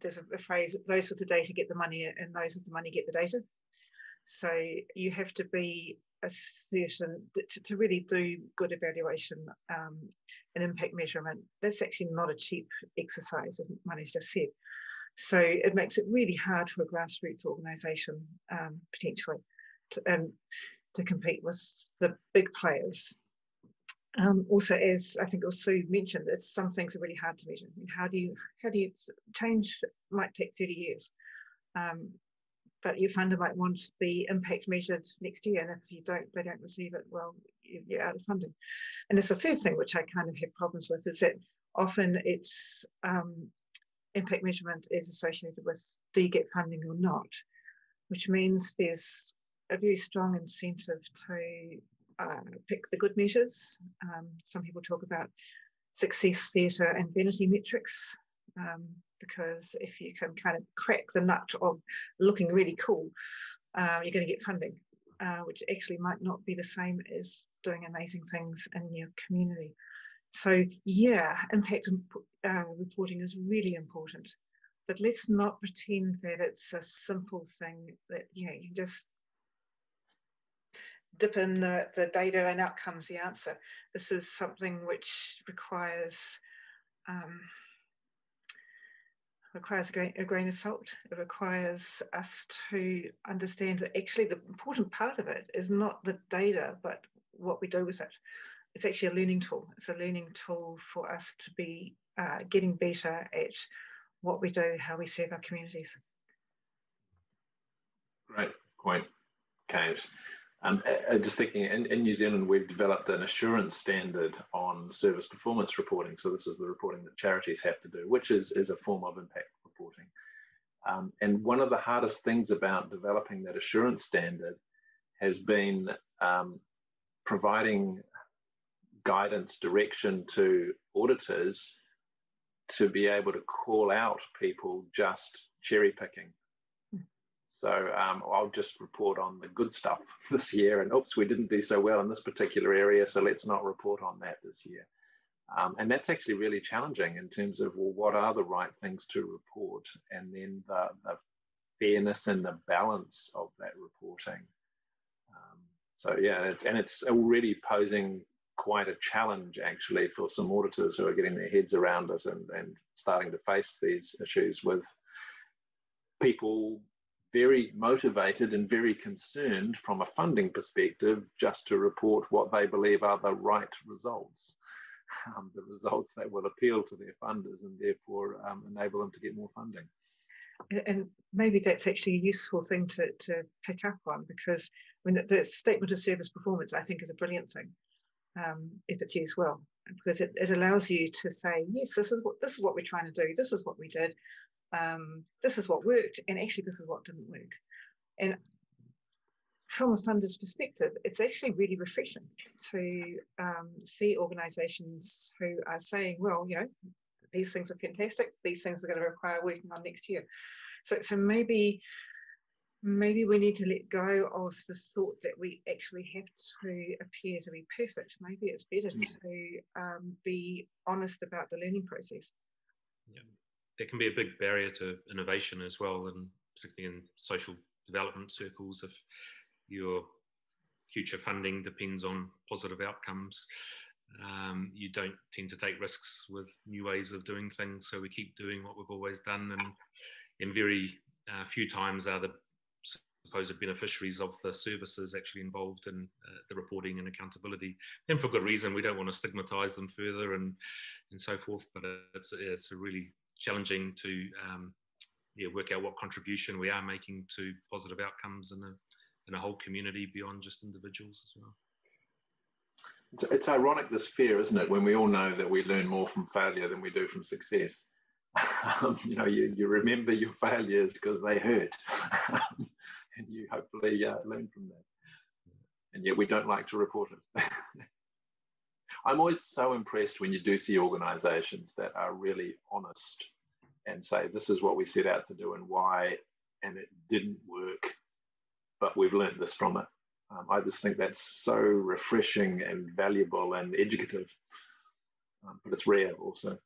there's a, a phrase: "Those with the data get the money, and those with the money get the data." So you have to be to, to really do good evaluation um, and impact measurement. That's actually not a cheap exercise, as Manu's just said. So it makes it really hard for a grassroots organisation um, potentially to, um, to compete with the big players. Um, also, as I think also mentioned, it's some things are really hard to measure. I mean, how do you how do you change? Might take thirty years. Um, but your funder might want the impact measured next year, and if you don't, they don't receive it. Well, you're out of funding. And there's a third thing which I kind of have problems with is that often it's um, impact measurement is associated with do you get funding or not, which means there's a very strong incentive to uh, pick the good measures. Um, some people talk about success theatre and vanity metrics. Um, because if you can kind of crack the nut of looking really cool, uh, you're going to get funding, uh, which actually might not be the same as doing amazing things in your community. So yeah, impact uh, reporting is really important, but let's not pretend that it's a simple thing that you you just dip in the, the data and out comes the answer. This is something which requires um, requires a grain, a grain, of salt. It requires us to understand that actually the important part of it is not the data, but what we do with it. It's actually a learning tool. It's a learning tool for us to be uh, getting better at what we do, how we serve our communities. Great point, Kate. Um, just thinking, in, in, New Zealand, we've developed an assurance standard on service performance reporting. So this is the reporting that charities have to do, which is, is a form of impact reporting. Um, and one of the hardest things about developing that assurance standard has been um, providing guidance, direction to auditors to be able to call out people just cherry picking so um, I'll just report on the good stuff (laughs) this year. And oops, we didn't do so well in this particular area, so let's not report on that this year. Um, and that's actually really challenging in terms of well, what are the right things to report, and then the, the fairness and the balance of that reporting. Um, so yeah, it's, and it's already posing quite a challenge actually for some auditors who are getting their heads around it and, and starting to face these issues with people very motivated and very concerned from a funding perspective just to report what they believe are the right results, um, the results that will appeal to their funders and therefore um, enable them to get more funding. And maybe that's actually a useful thing to, to pick up on because I mean, the, the statement of service performance, I think, is a brilliant thing um, if it's used well, because it, it allows you to say, yes, this is what this is what we're trying to do. This is what we did um, this is what worked, and actually this is what didn't work. And from a funder's perspective, it's actually really refreshing to um, see organisations who are saying, well, you know, these things are fantastic, these things are going to require working on next year. So, so maybe maybe we need to let go of the thought that we actually have to appear to be perfect. Maybe it's better mm. to um, be honest about the learning process. Yeah it can be a big barrier to innovation as well, and particularly in social development circles, if your future funding depends on positive outcomes. Um, you don't tend to take risks with new ways of doing things, so we keep doing what we've always done, and in very uh, few times are the supposed beneficiaries of the services actually involved in uh, the reporting and accountability, and for good reason. We don't want to stigmatise them further and and so forth, but it's it's a really challenging to um, yeah, work out what contribution we are making to positive outcomes in a, in a whole community beyond just individuals as well. It's, it's ironic, this fear, isn't it, when we all know that we learn more from failure than we do from success. (laughs) Um, you know, you, you remember your failures because they hurt, (laughs) and you hopefully uh, learn from that. And yet we don't like to report it. (laughs) I'm always so impressed when you do see organizations that are really honest and say, this is what we set out to do and why, and it didn't work, but we've learned this from it. Um, I just think that's so refreshing and valuable and educative, um, but it's rare also.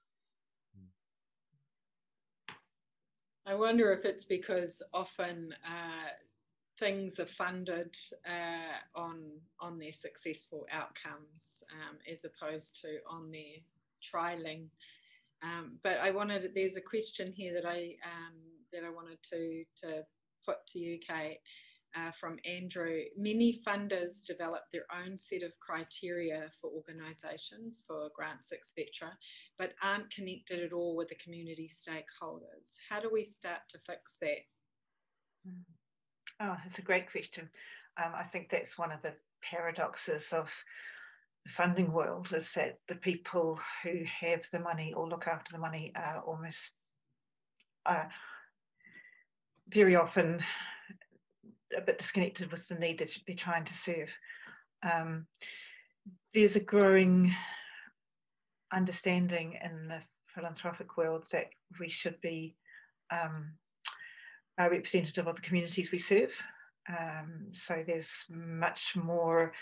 I wonder if it's because often uh, things are funded uh, on on their successful outcomes um, as opposed to on their trialing. Um, but I wanted there's a question here that I um, that I wanted to to put to you, Kate uh, from Andrew, many funders develop their own set of criteria for organisations, for grants, etc., but aren't connected at all with the community stakeholders. How do we start to fix that? Hmm. Oh, that's a great question. Um, I think that's one of the paradoxes of the funding world is that the people who have the money or look after the money are almost uh, very often a bit disconnected with the need that they're trying to serve. Um, there's a growing understanding in the philanthropic world that we should be um, a representative of the communities we serve. Um, so there's much more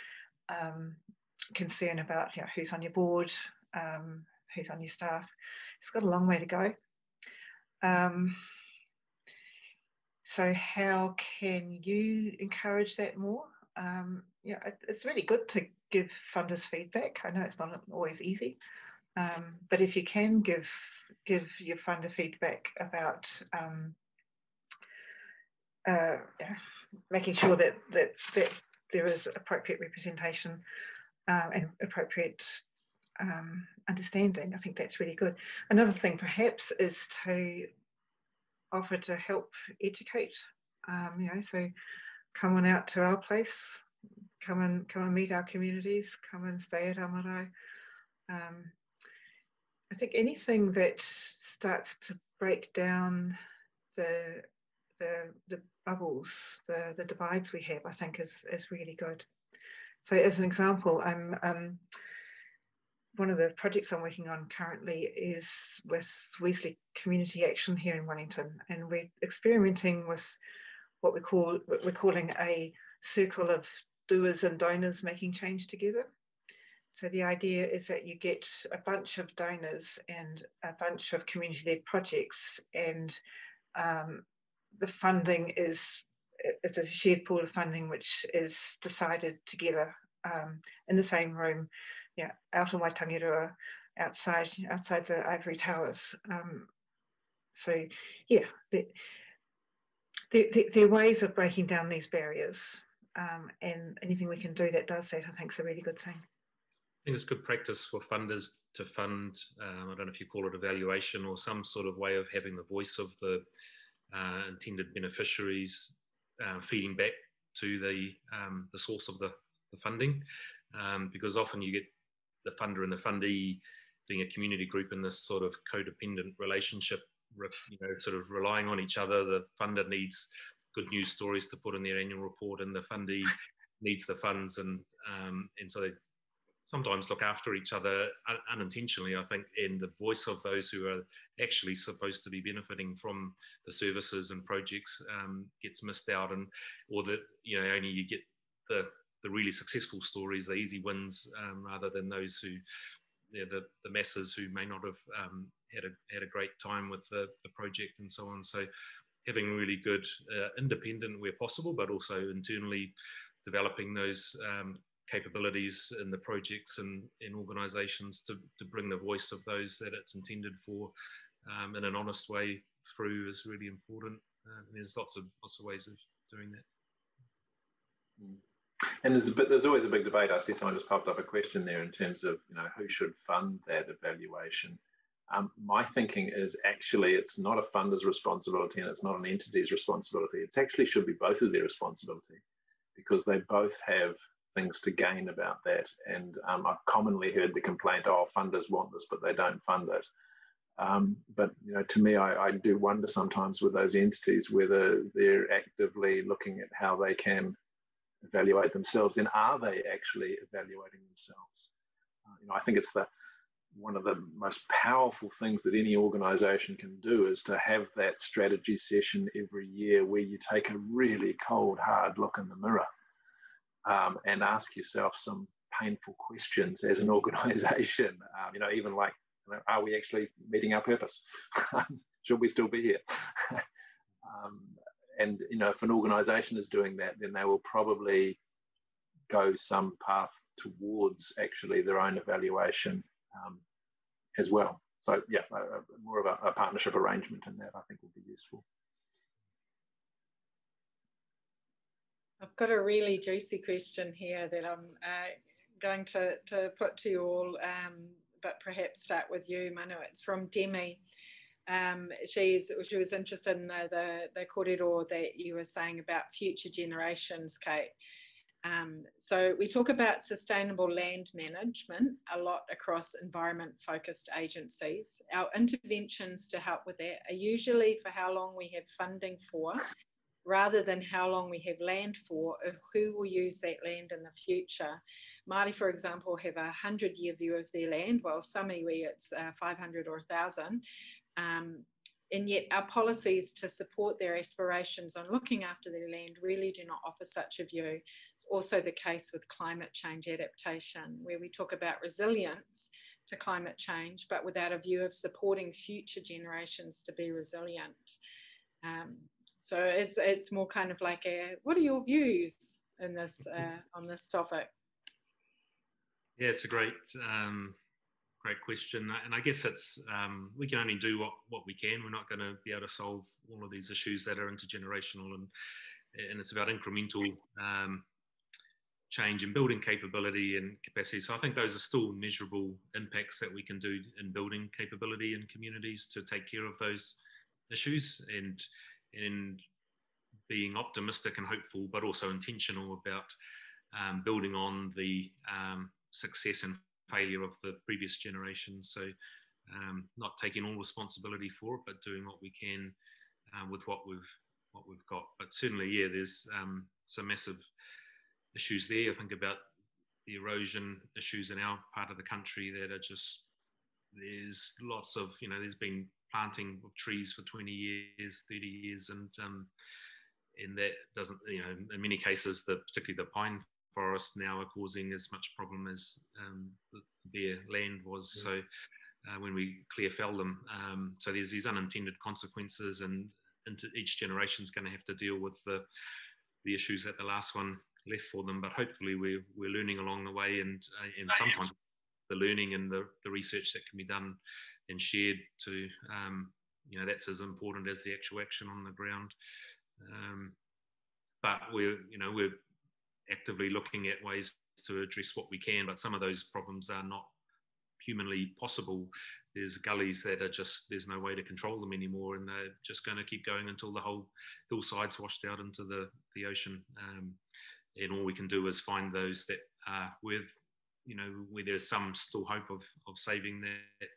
um, concern about you know, who's on your board, um, who's on your staff. It's got a long way to go. Um, so how can you encourage that more? Um, yeah, it, it's really good to give funders feedback. I know it's not always easy, um, but if you can give give your funder feedback about uh, making sure that that that there is appropriate representation uh, and appropriate um, understanding, I think that's really good. Another thing perhaps is to offer to help educate. Um, you know, so come on out to our place, come and come and meet our communities, come and stay at our marae. Um, I think anything that starts to break down the the, the bubbles, the, the divides we have, I think is, is really good. So as an example, I'm um, one of the projects I'm working on currently is with Wesley Community Action here in Wellington, and we're experimenting with what we call what we're calling a circle of doers and donors making change together. So the idea is that you get a bunch of donors and a bunch of community-led projects, and um, the funding is it's a shared pool of funding which is decided together um, in the same room yeah, out on Waitangirua, outside outside the ivory towers. Um, so yeah, the, the, there are ways of breaking down these barriers, um, and anything we can do that does that, I think, is a really good thing. I think it's good practice for funders to fund. Um, I don't know if you call it evaluation or some sort of way of having the voice of the uh, intended beneficiaries uh, feeding back to the um, the source of the, the funding, um, because often you get the funder and the fundee being a community group in this sort of codependent relationship, you know, sort of relying on each other. The funder needs good news stories to put in their annual report, and the fundee (laughs) needs the funds, and um, and so they sometimes look after each other unintentionally. I think, and the voice of those who are actually supposed to be benefiting from the services and projects um, gets missed out, and or that you know only you get the the really successful stories, the easy wins, um, rather than those who, you know, the, the masses who may not have um, had, a, had a great time with the, the project and so on. So having really good uh, independent where possible, but also internally developing those um, capabilities in the projects and in organisations to, to bring the voice of those that it's intended for um, in an honest way through is really important. Uh, there's lots of lots of ways of doing that. Mm. And there's a bit, there's always a big debate. I see someone just popped up a question there in terms of you know who should fund that evaluation. Um, my thinking is actually it's not a funder's responsibility and it's not an entity's responsibility. It actually should be both of their responsibility because they both have things to gain about that. And um, I've commonly heard the complaint, oh, funders want this, but they don't fund it. Um, but you know, to me, I, I, do wonder sometimes with those entities whether they're actively looking at how they can evaluate themselves, and are they actually evaluating themselves? Uh, you know, I think it's the one of the most powerful things that any organization can do is to have that strategy session every year where you take a really cold, hard look in the mirror um, and ask yourself some painful questions as an (laughs) organization. Um, you know, even like, are we actually meeting our purpose? (laughs) Should we still be here? (laughs) um, and, you know, if an organization is doing that, then they will probably go some path towards actually their own evaluation um, as well. So yeah, a, a, more of a, a, partnership arrangement in that I think will be useful. I've got a really juicy question here that I'm uh, going to, to put to you all, um, but perhaps start with you, Manu. It's from Demi. Um, she's she was interested in the, the, the korero that you were saying about future generations, Kate. Um, so we talk about sustainable land management a lot across environment focused agencies. Our interventions to help with that are usually for how long we have funding for rather than how long we have land for or who will use that land in the future. Māori, for example, have a 100 year view of their land, while some iwi it's uh, 500 or 1,000. Um, and yet our policies to support their aspirations on looking after their land really do not offer such a view. It's also the case with climate change adaptation, where we talk about resilience to climate change, but without a view of supporting future generations to be resilient. Um, so it's it's more kind of like a what are your views in this uh, (laughs) on this topic? Yeah, it's a great um, great question. And I guess it's um, we can only do what, what we can. We're not going to be able to solve all of these issues that are intergenerational, and and it's about incremental um, change in building capability and capacity. So I think those are still measurable impacts that we can do in building capability in communities to take care of those issues and and being optimistic and hopeful, but also intentional about um, building on the um, success and failure of the previous generation. So, um, not taking all responsibility for it, but doing what we can uh, with what we've what we've got. But certainly, yeah, there's um, some massive issues there. I think about the erosion issues in our part of the country that are just there's lots of you know there's been planting of trees for 20 years 30 years and um, and that doesn't you know in many cases the particularly the pine forests now are causing as much problem as um, the bare land was. Yeah. So uh, when we clear fell them, um, so there's these unintended consequences, and into each generation is going to have to deal with the the issues that the last one left for them. But hopefully we're we're learning along the way, and uh, and sometimes the learning and the, the research that can be done and shared to um, you know that's as important as the actual action on the ground. Um, but we're you know we're actively looking at ways to address what we can, but some of those problems are not humanly possible. There's gullies that are just, there's no way to control them anymore, and they're just going to keep going until the whole hillside's washed out into the, the ocean. Um, and all we can do is find those that are with, you know, where there's some still hope of, of saving that,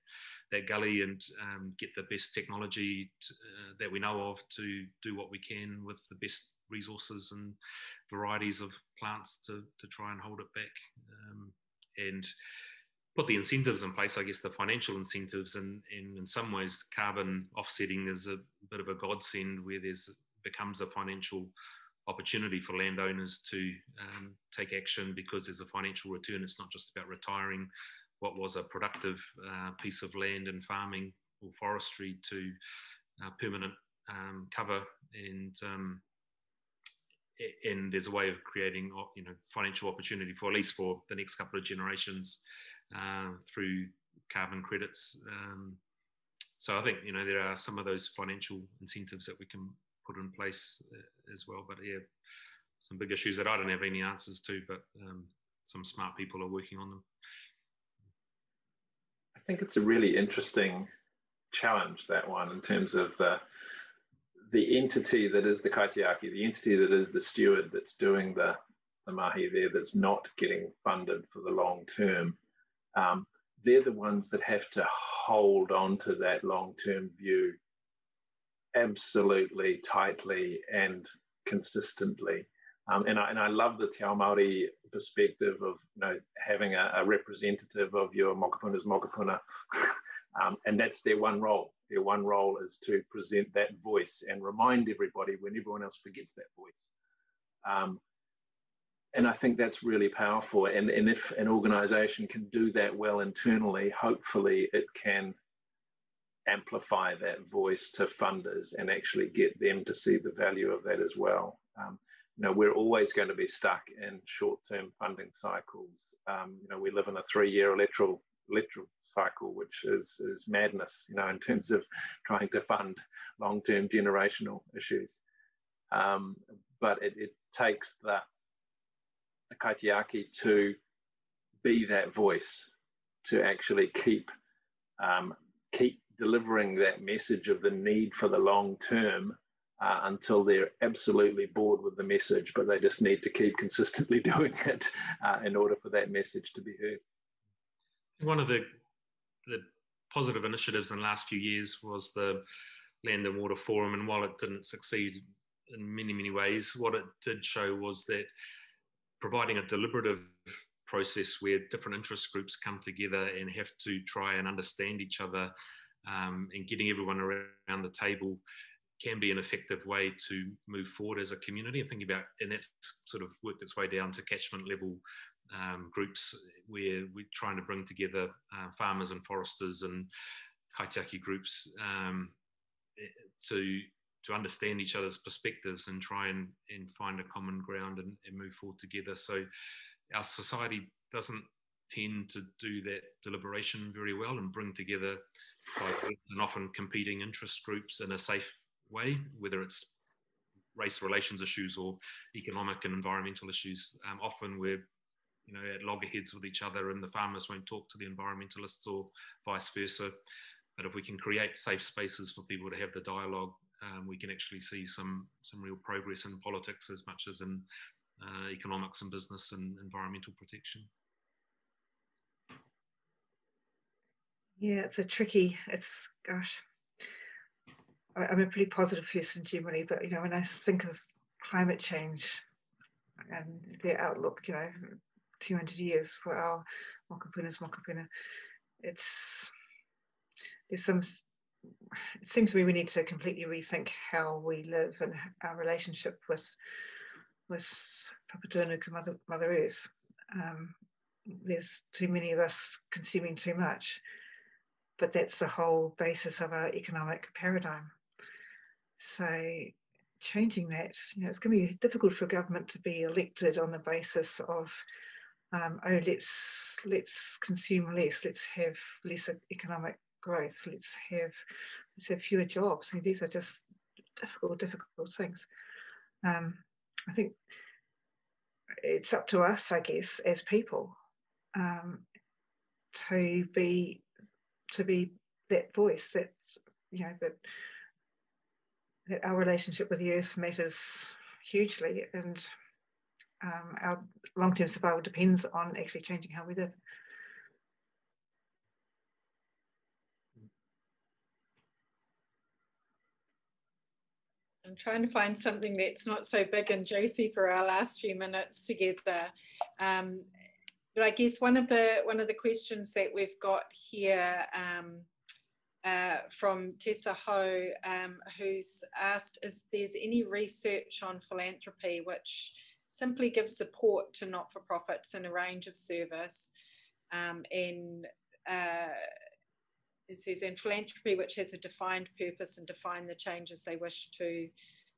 that gully and um, get the best technology to, uh, that we know of to do what we can with the best resources and varieties of plants to, to try and hold it back um, and put the incentives in place, I guess the financial incentives and, and in some ways carbon offsetting is a bit of a godsend where there's becomes a financial opportunity for landowners to um, take action because there's a financial return. It's not just about retiring what was a productive uh, piece of land and farming or forestry to uh, permanent um, cover and um, and there's a way of creating you know financial opportunity for at least for the next couple of generations uh, through carbon credits. Um, so I think you know there are some of those financial incentives that we can put in place uh, as well. But yeah, some big issues that I don't have any answers to, but um, some smart people are working on them. Think it's a really interesting challenge that one in terms of the the entity that is the kaitiaki, the entity that is the steward that's doing the, the mahi there, that's not getting funded for the long term, um, they're the ones that have to hold on to that long term view absolutely tightly and consistently. Um, and, I, and I love the Te Ao Māori perspective of you know, having a, a representative of your mokopuna's mokapuna. (laughs) um, and that's their one role. Their one role is to present that voice and remind everybody when everyone else forgets that voice. Um, and I think that's really powerful. And, and if an organization can do that well internally, hopefully it can amplify that voice to funders and actually get them to see the value of that as well. Um, you know, we're always going to be stuck in short-term funding cycles. Um, you know, we live in a three-year electoral electoral cycle, which is, is madness, you know, in terms of trying to fund long-term generational issues. Um, but it, it takes the a kaitiaki to be that voice, to actually keep um, keep delivering that message of the need for the long term uh, until they're absolutely bored with the message, but they just need to keep consistently (laughs) doing it uh, in order for that message to be heard. One of the the positive initiatives in the last few years was the Land and Water Forum, and while it didn't succeed in many many ways, what it did show was that providing a deliberative process where different interest groups come together and have to try and understand each other um, and getting everyone around the table can be an effective way to move forward as a community. And thinking about, and that's sort of worked its way down to catchment level um, groups where we're trying to bring together uh, farmers and foresters and kaitiaki groups um, to to understand each other's perspectives and try and, and find a common ground and, and move forward together. So our society doesn't tend to do that deliberation very well and bring together and often competing interest groups in a safe way, whether it's race relations issues or economic and environmental issues. Um, often we're you know at loggerheads with each other and the farmers won't talk to the environmentalists or vice versa. But if we can create safe spaces for people to have the dialogue um, we can actually see some some real progress in politics as much as in uh, economics and business and environmental protection. Yeah, it's a tricky. It's gosh, I'm a pretty positive person generally, but you know when I think of climate change and the outlook, you know, 200 years for our mokopuna's mokopuna, it's there's some it seems to me we need to completely rethink how we live and our relationship with with Papatūānuku Mother, Mother Earth. Um, there's too many of us consuming too much, but that's the whole basis of our economic paradigm. So changing that, you know, it's going to be difficult for government to be elected on the basis of, um, oh, let's let's consume less, let's have less economic growth. Let's have let's have fewer jobs. I mean, these are just difficult, difficult things. Um, I think it's up to us, I guess, as people, um, to be to be that voice. That's you know that that our relationship with the earth matters hugely, and um, our long-term survival depends on actually changing how we live. I'm trying to find something that's not so big and juicy for our last few minutes together. Um, but I guess one of the one of the questions that we've got here um, uh, from Tessa Ho, um, who's asked if there's any research on philanthropy which simply gives support to not-for-profits in a range of service um, and uh, it says in philanthropy which has a defined purpose and define the changes they wish to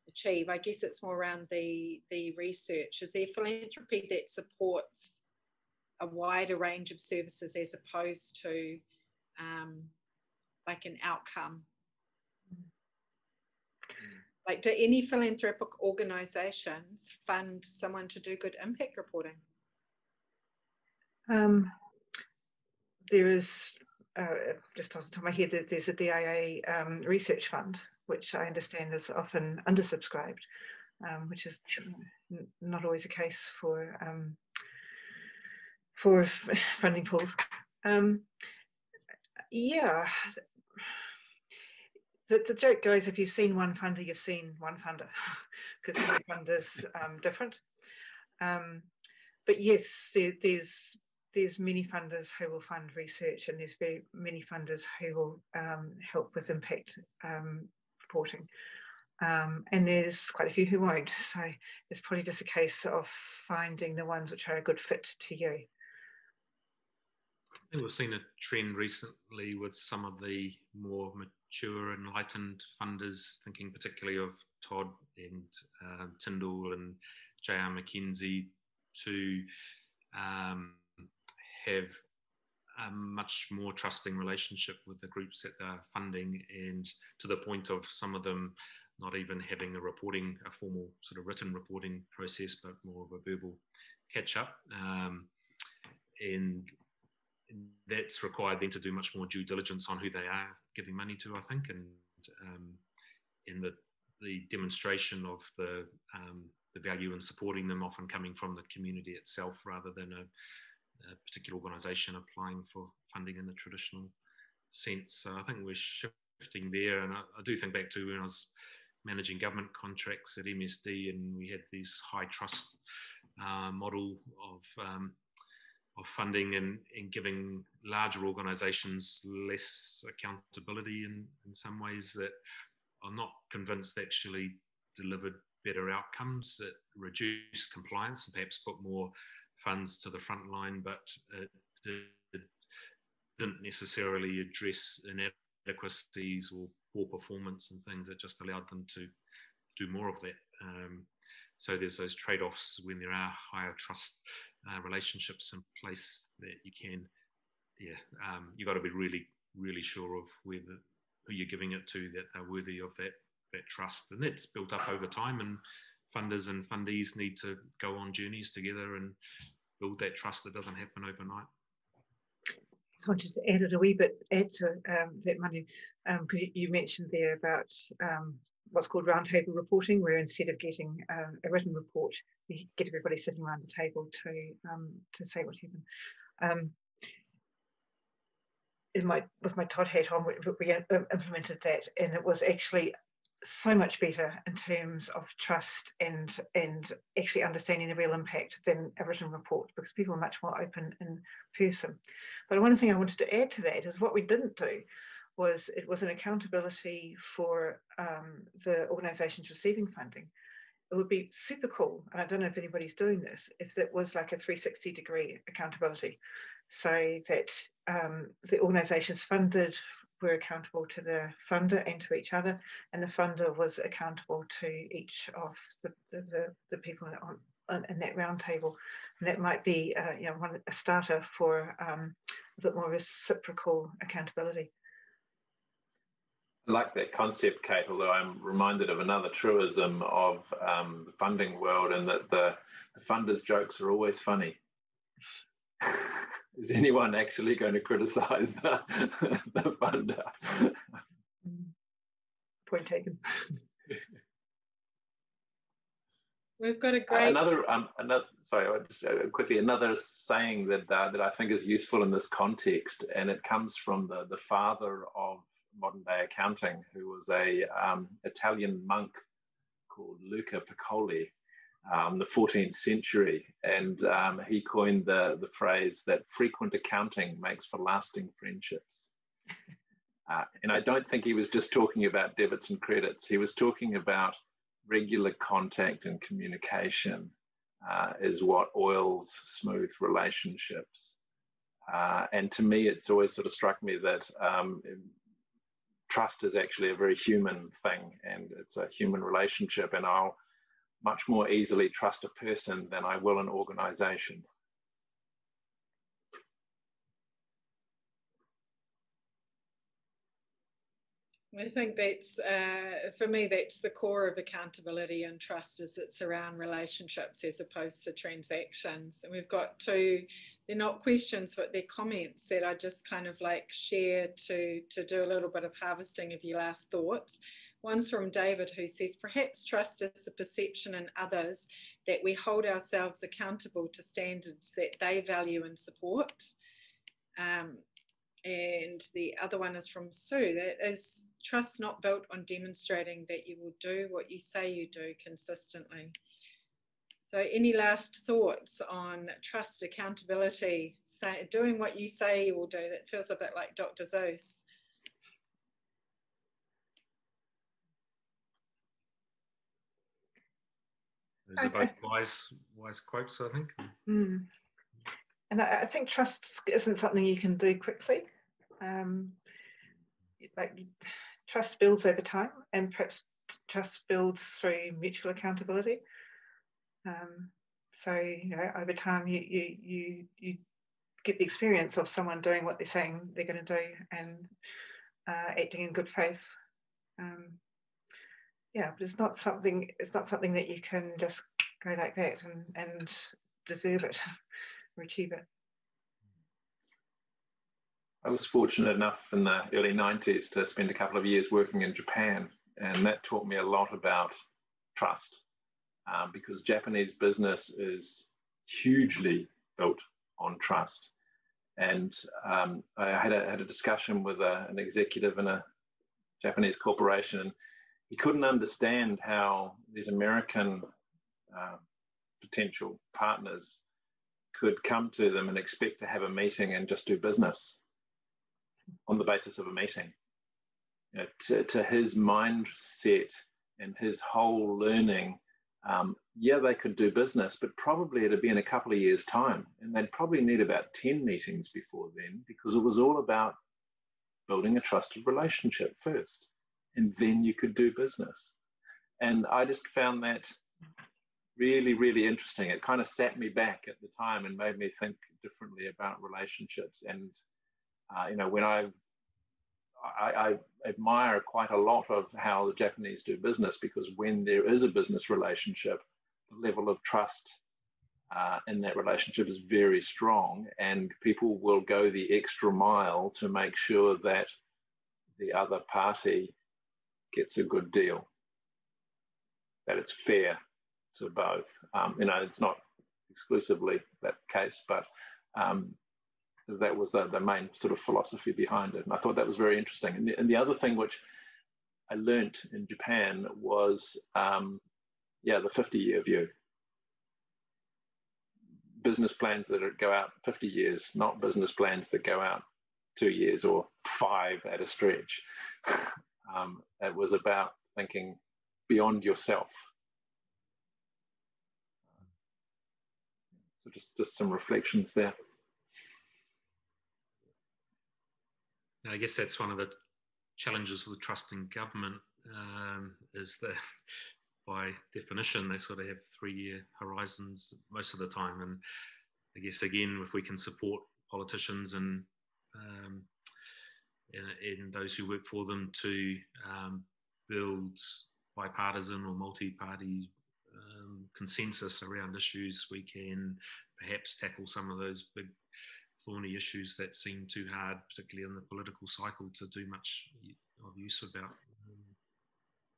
achieve. I guess it's more around the the research. Is there philanthropy that supports a wider range of services as opposed to um, like an outcome? Like, do any philanthropic organisations fund someone to do good impact reporting? Um, there is uh, just off the top of my head, that there's a DIA um, research fund, which I understand is often undersubscribed, um, which is not always the case for um, for (laughs) funding pools. Um, yeah, the, joke goes, if you've seen one funder, you've seen one funder, (laughs) because every fund is um, different. Um, but yes, there, there's there's many funders who will fund research and there's very many funders who will um, help with impact um, reporting. Um, and there's quite a few who won't. So it's probably just a case of finding the ones which are a good fit to you. We've seen a trend recently with some of the more mature, enlightened funders, thinking particularly of Todd and uh, Tindall and J.R. McKenzie, to um, have a much more trusting relationship with the groups that they're funding, and to the point of some of them not even having a reporting, a formal sort of written reporting process, but more of a verbal catch up. Um, and that's required them to do much more due diligence on who they are giving money to, I think, and um, in the the demonstration of the um, the value in supporting them often coming from the community itself rather than a, a particular organisation applying for funding in the traditional sense. So I think we're shifting there, and I, I do think back to when I was managing government contracts at MSD, and we had this high trust uh, model of um, of funding and, and giving larger organisations less accountability in, in some ways that I'm not convinced actually delivered better outcomes. that reduced compliance and perhaps put more funds to the front line, but it, it didn't necessarily address inadequacies or poor performance and things. It just allowed them to do more of that. Um, so there's those trade-offs when there are higher trust uh, relationships in place that you can, yeah, um, you've got to be really, really sure of whether who you're giving it to that are worthy of that that trust, and that's built up over time. And funders and fundees need to go on journeys together and build that trust that doesn't happen overnight. I just wanted to add it a wee bit, add to um, that money, because um, you mentioned there about um, what's called roundtable reporting, where instead of getting uh, a written report, you get everybody sitting around the table to um, to say what happened. Um, in my with my Todd hat on, we, we implemented that, and it was actually so much better in terms of trust and and actually understanding the real impact than a written report because people are much more open in person. But one thing I wanted to add to that is what we didn't do was it was an accountability for um, the organisations receiving funding. It would be super cool, and I don't know if anybody's doing this, if it was like a 360 degree accountability, so that um, the organisations funded were accountable to the funder and to each other, and the funder was accountable to each of the, the, the, people on, in that roundtable. And that might be uh, you know, one, a starter for um, a bit more reciprocal accountability. I like that concept, Kate, although I'm reminded of another truism of um, the funding world and that the, the funders' jokes are always funny. (laughs) Is anyone actually going to criticize the, (laughs) the funder? (laughs) Point taken. We've got a great another um, another sorry, just uh, quickly another saying that uh, that I think is useful in this context, and it comes from the the father of modern day accounting, who was a um, Italian monk called Luca Pacioli, um, the 14th century, and um, he coined the the phrase that frequent accounting makes for lasting friendships. (laughs) Uh, and I don't think he was just talking about debits and credits. He was talking about regular contact and communication uh, is what oils smooth relationships. Uh, and to me, it's always sort of struck me that um, trust is actually a very human thing and it's a human relationship and I'll much more easily trust a person than I will an organization. I think that's, uh, for me, that's the core of accountability and trust is it's around relationships as opposed to transactions. And we've got two, they're not questions, but they're comments that I just kind of like share to, to do a little bit of harvesting of your last thoughts. One's from David who says, perhaps trust is a perception in others that we hold ourselves accountable to standards that they value and support. Um, and the other one is from Sue that is trust not built on demonstrating that you will do what you say you do consistently. So, any last thoughts on trust, accountability, say, doing what you say you will do? That feels a bit like Dr. Seuss. Those are both wise, wise quotes, I think. Mm. And I, I, think trust isn't something you can do quickly. Um, like trust builds over time, and perhaps trust builds through mutual accountability. Um, so you know, over time, you you you you get the experience of someone doing what they're saying they're going to do and uh, acting in good faith. Um, yeah, but it's not something. It's not something that you can just go like that and and deserve it (laughs) or achieve it. I was fortunate enough in the early 90s to spend a couple of years working in Japan, and that taught me a lot about trust um, because Japanese business is hugely built on trust. And um, I had a, had a discussion with a, an executive in a Japanese corporation, and he couldn't understand how these American uh, potential partners could come to them and expect to have a meeting and just do business on the basis of a meeting. You know, to, to his mindset and his whole learning, um, yeah, they could do business, but probably it'd be in a couple of years' time. And they'd probably need about 10 meetings before then because it was all about building a trusted relationship first. And then you could do business. And I just found that really, really interesting. It kind of set me back at the time and made me think differently about relationships and uh, you know, when I, I, I admire quite a lot of how the Japanese do business because when there is a business relationship, the level of trust uh, in that relationship is very strong, and people will go the extra mile to make sure that the other party gets a good deal, that it's fair to both. Um, you know, it's not exclusively that case, but um, that was the, the main sort of philosophy behind it. And I thought that was very interesting. And the, and the other thing which I learned in Japan was, um, yeah, the 50 year view. Business plans that go out 50 years, not business plans that go out two years or five at a stretch. (laughs) um, it was about thinking beyond yourself. So just, just some reflections there. I guess that's one of the challenges with trusting government um, is that (laughs) by definition they sort of have three-year horizons most of the time, and I guess again if we can support politicians and um, and, and, those who work for them to um, build bipartisan or multi-party um, consensus around issues, we can perhaps tackle some of those big thorny issues that seem too hard, particularly in the political cycle, to do much of use about.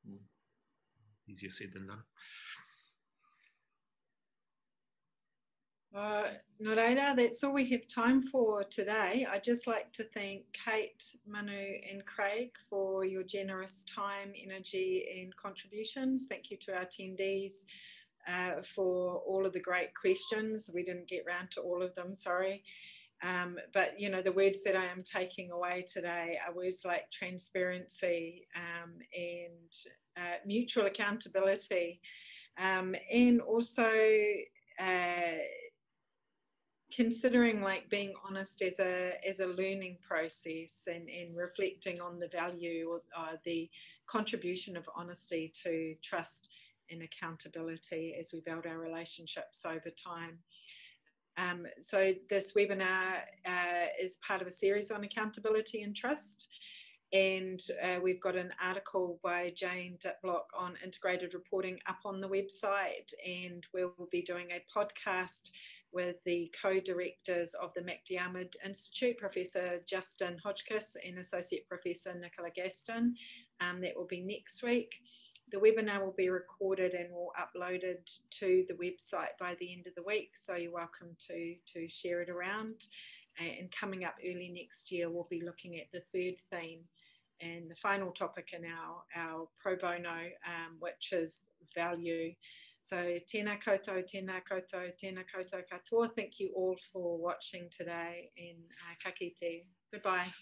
Um, easier said than done. Uh, Nō reira, that's all we have time for today. I'd just like to thank Kate, Manu, and Craig for your generous time, energy, and contributions. Thank you to our attendees uh, for all of the great questions. We didn't get round to all of them, sorry. Um, but you know, the words that I am taking away today are words like transparency um, and uh, mutual accountability, um, and also uh, considering like being honest as a as a learning process and, and reflecting on the value or uh, the contribution of honesty to trust and accountability as we build our relationships over time. Um, so this webinar uh, is part of a series on accountability and trust. And uh, we've got an article by Jane Diplock on integrated reporting up on the website. And we'll be doing a podcast with the co-directors of the MacDiarmid Institute, Professor Justin Hodgkiss and Associate Professor Nicola Gaston. Um, that will be next week. The webinar will be recorded and will uploaded to the website by the end of the week, so you're welcome to, to share it around. And coming up early next year, we'll be looking at the third theme and the final topic in our, our pro bono, um, which is value. So tēnā koutou, tēnā koutou, tēnā koutou katoa. Thank you all for watching today in uh. Goodbye.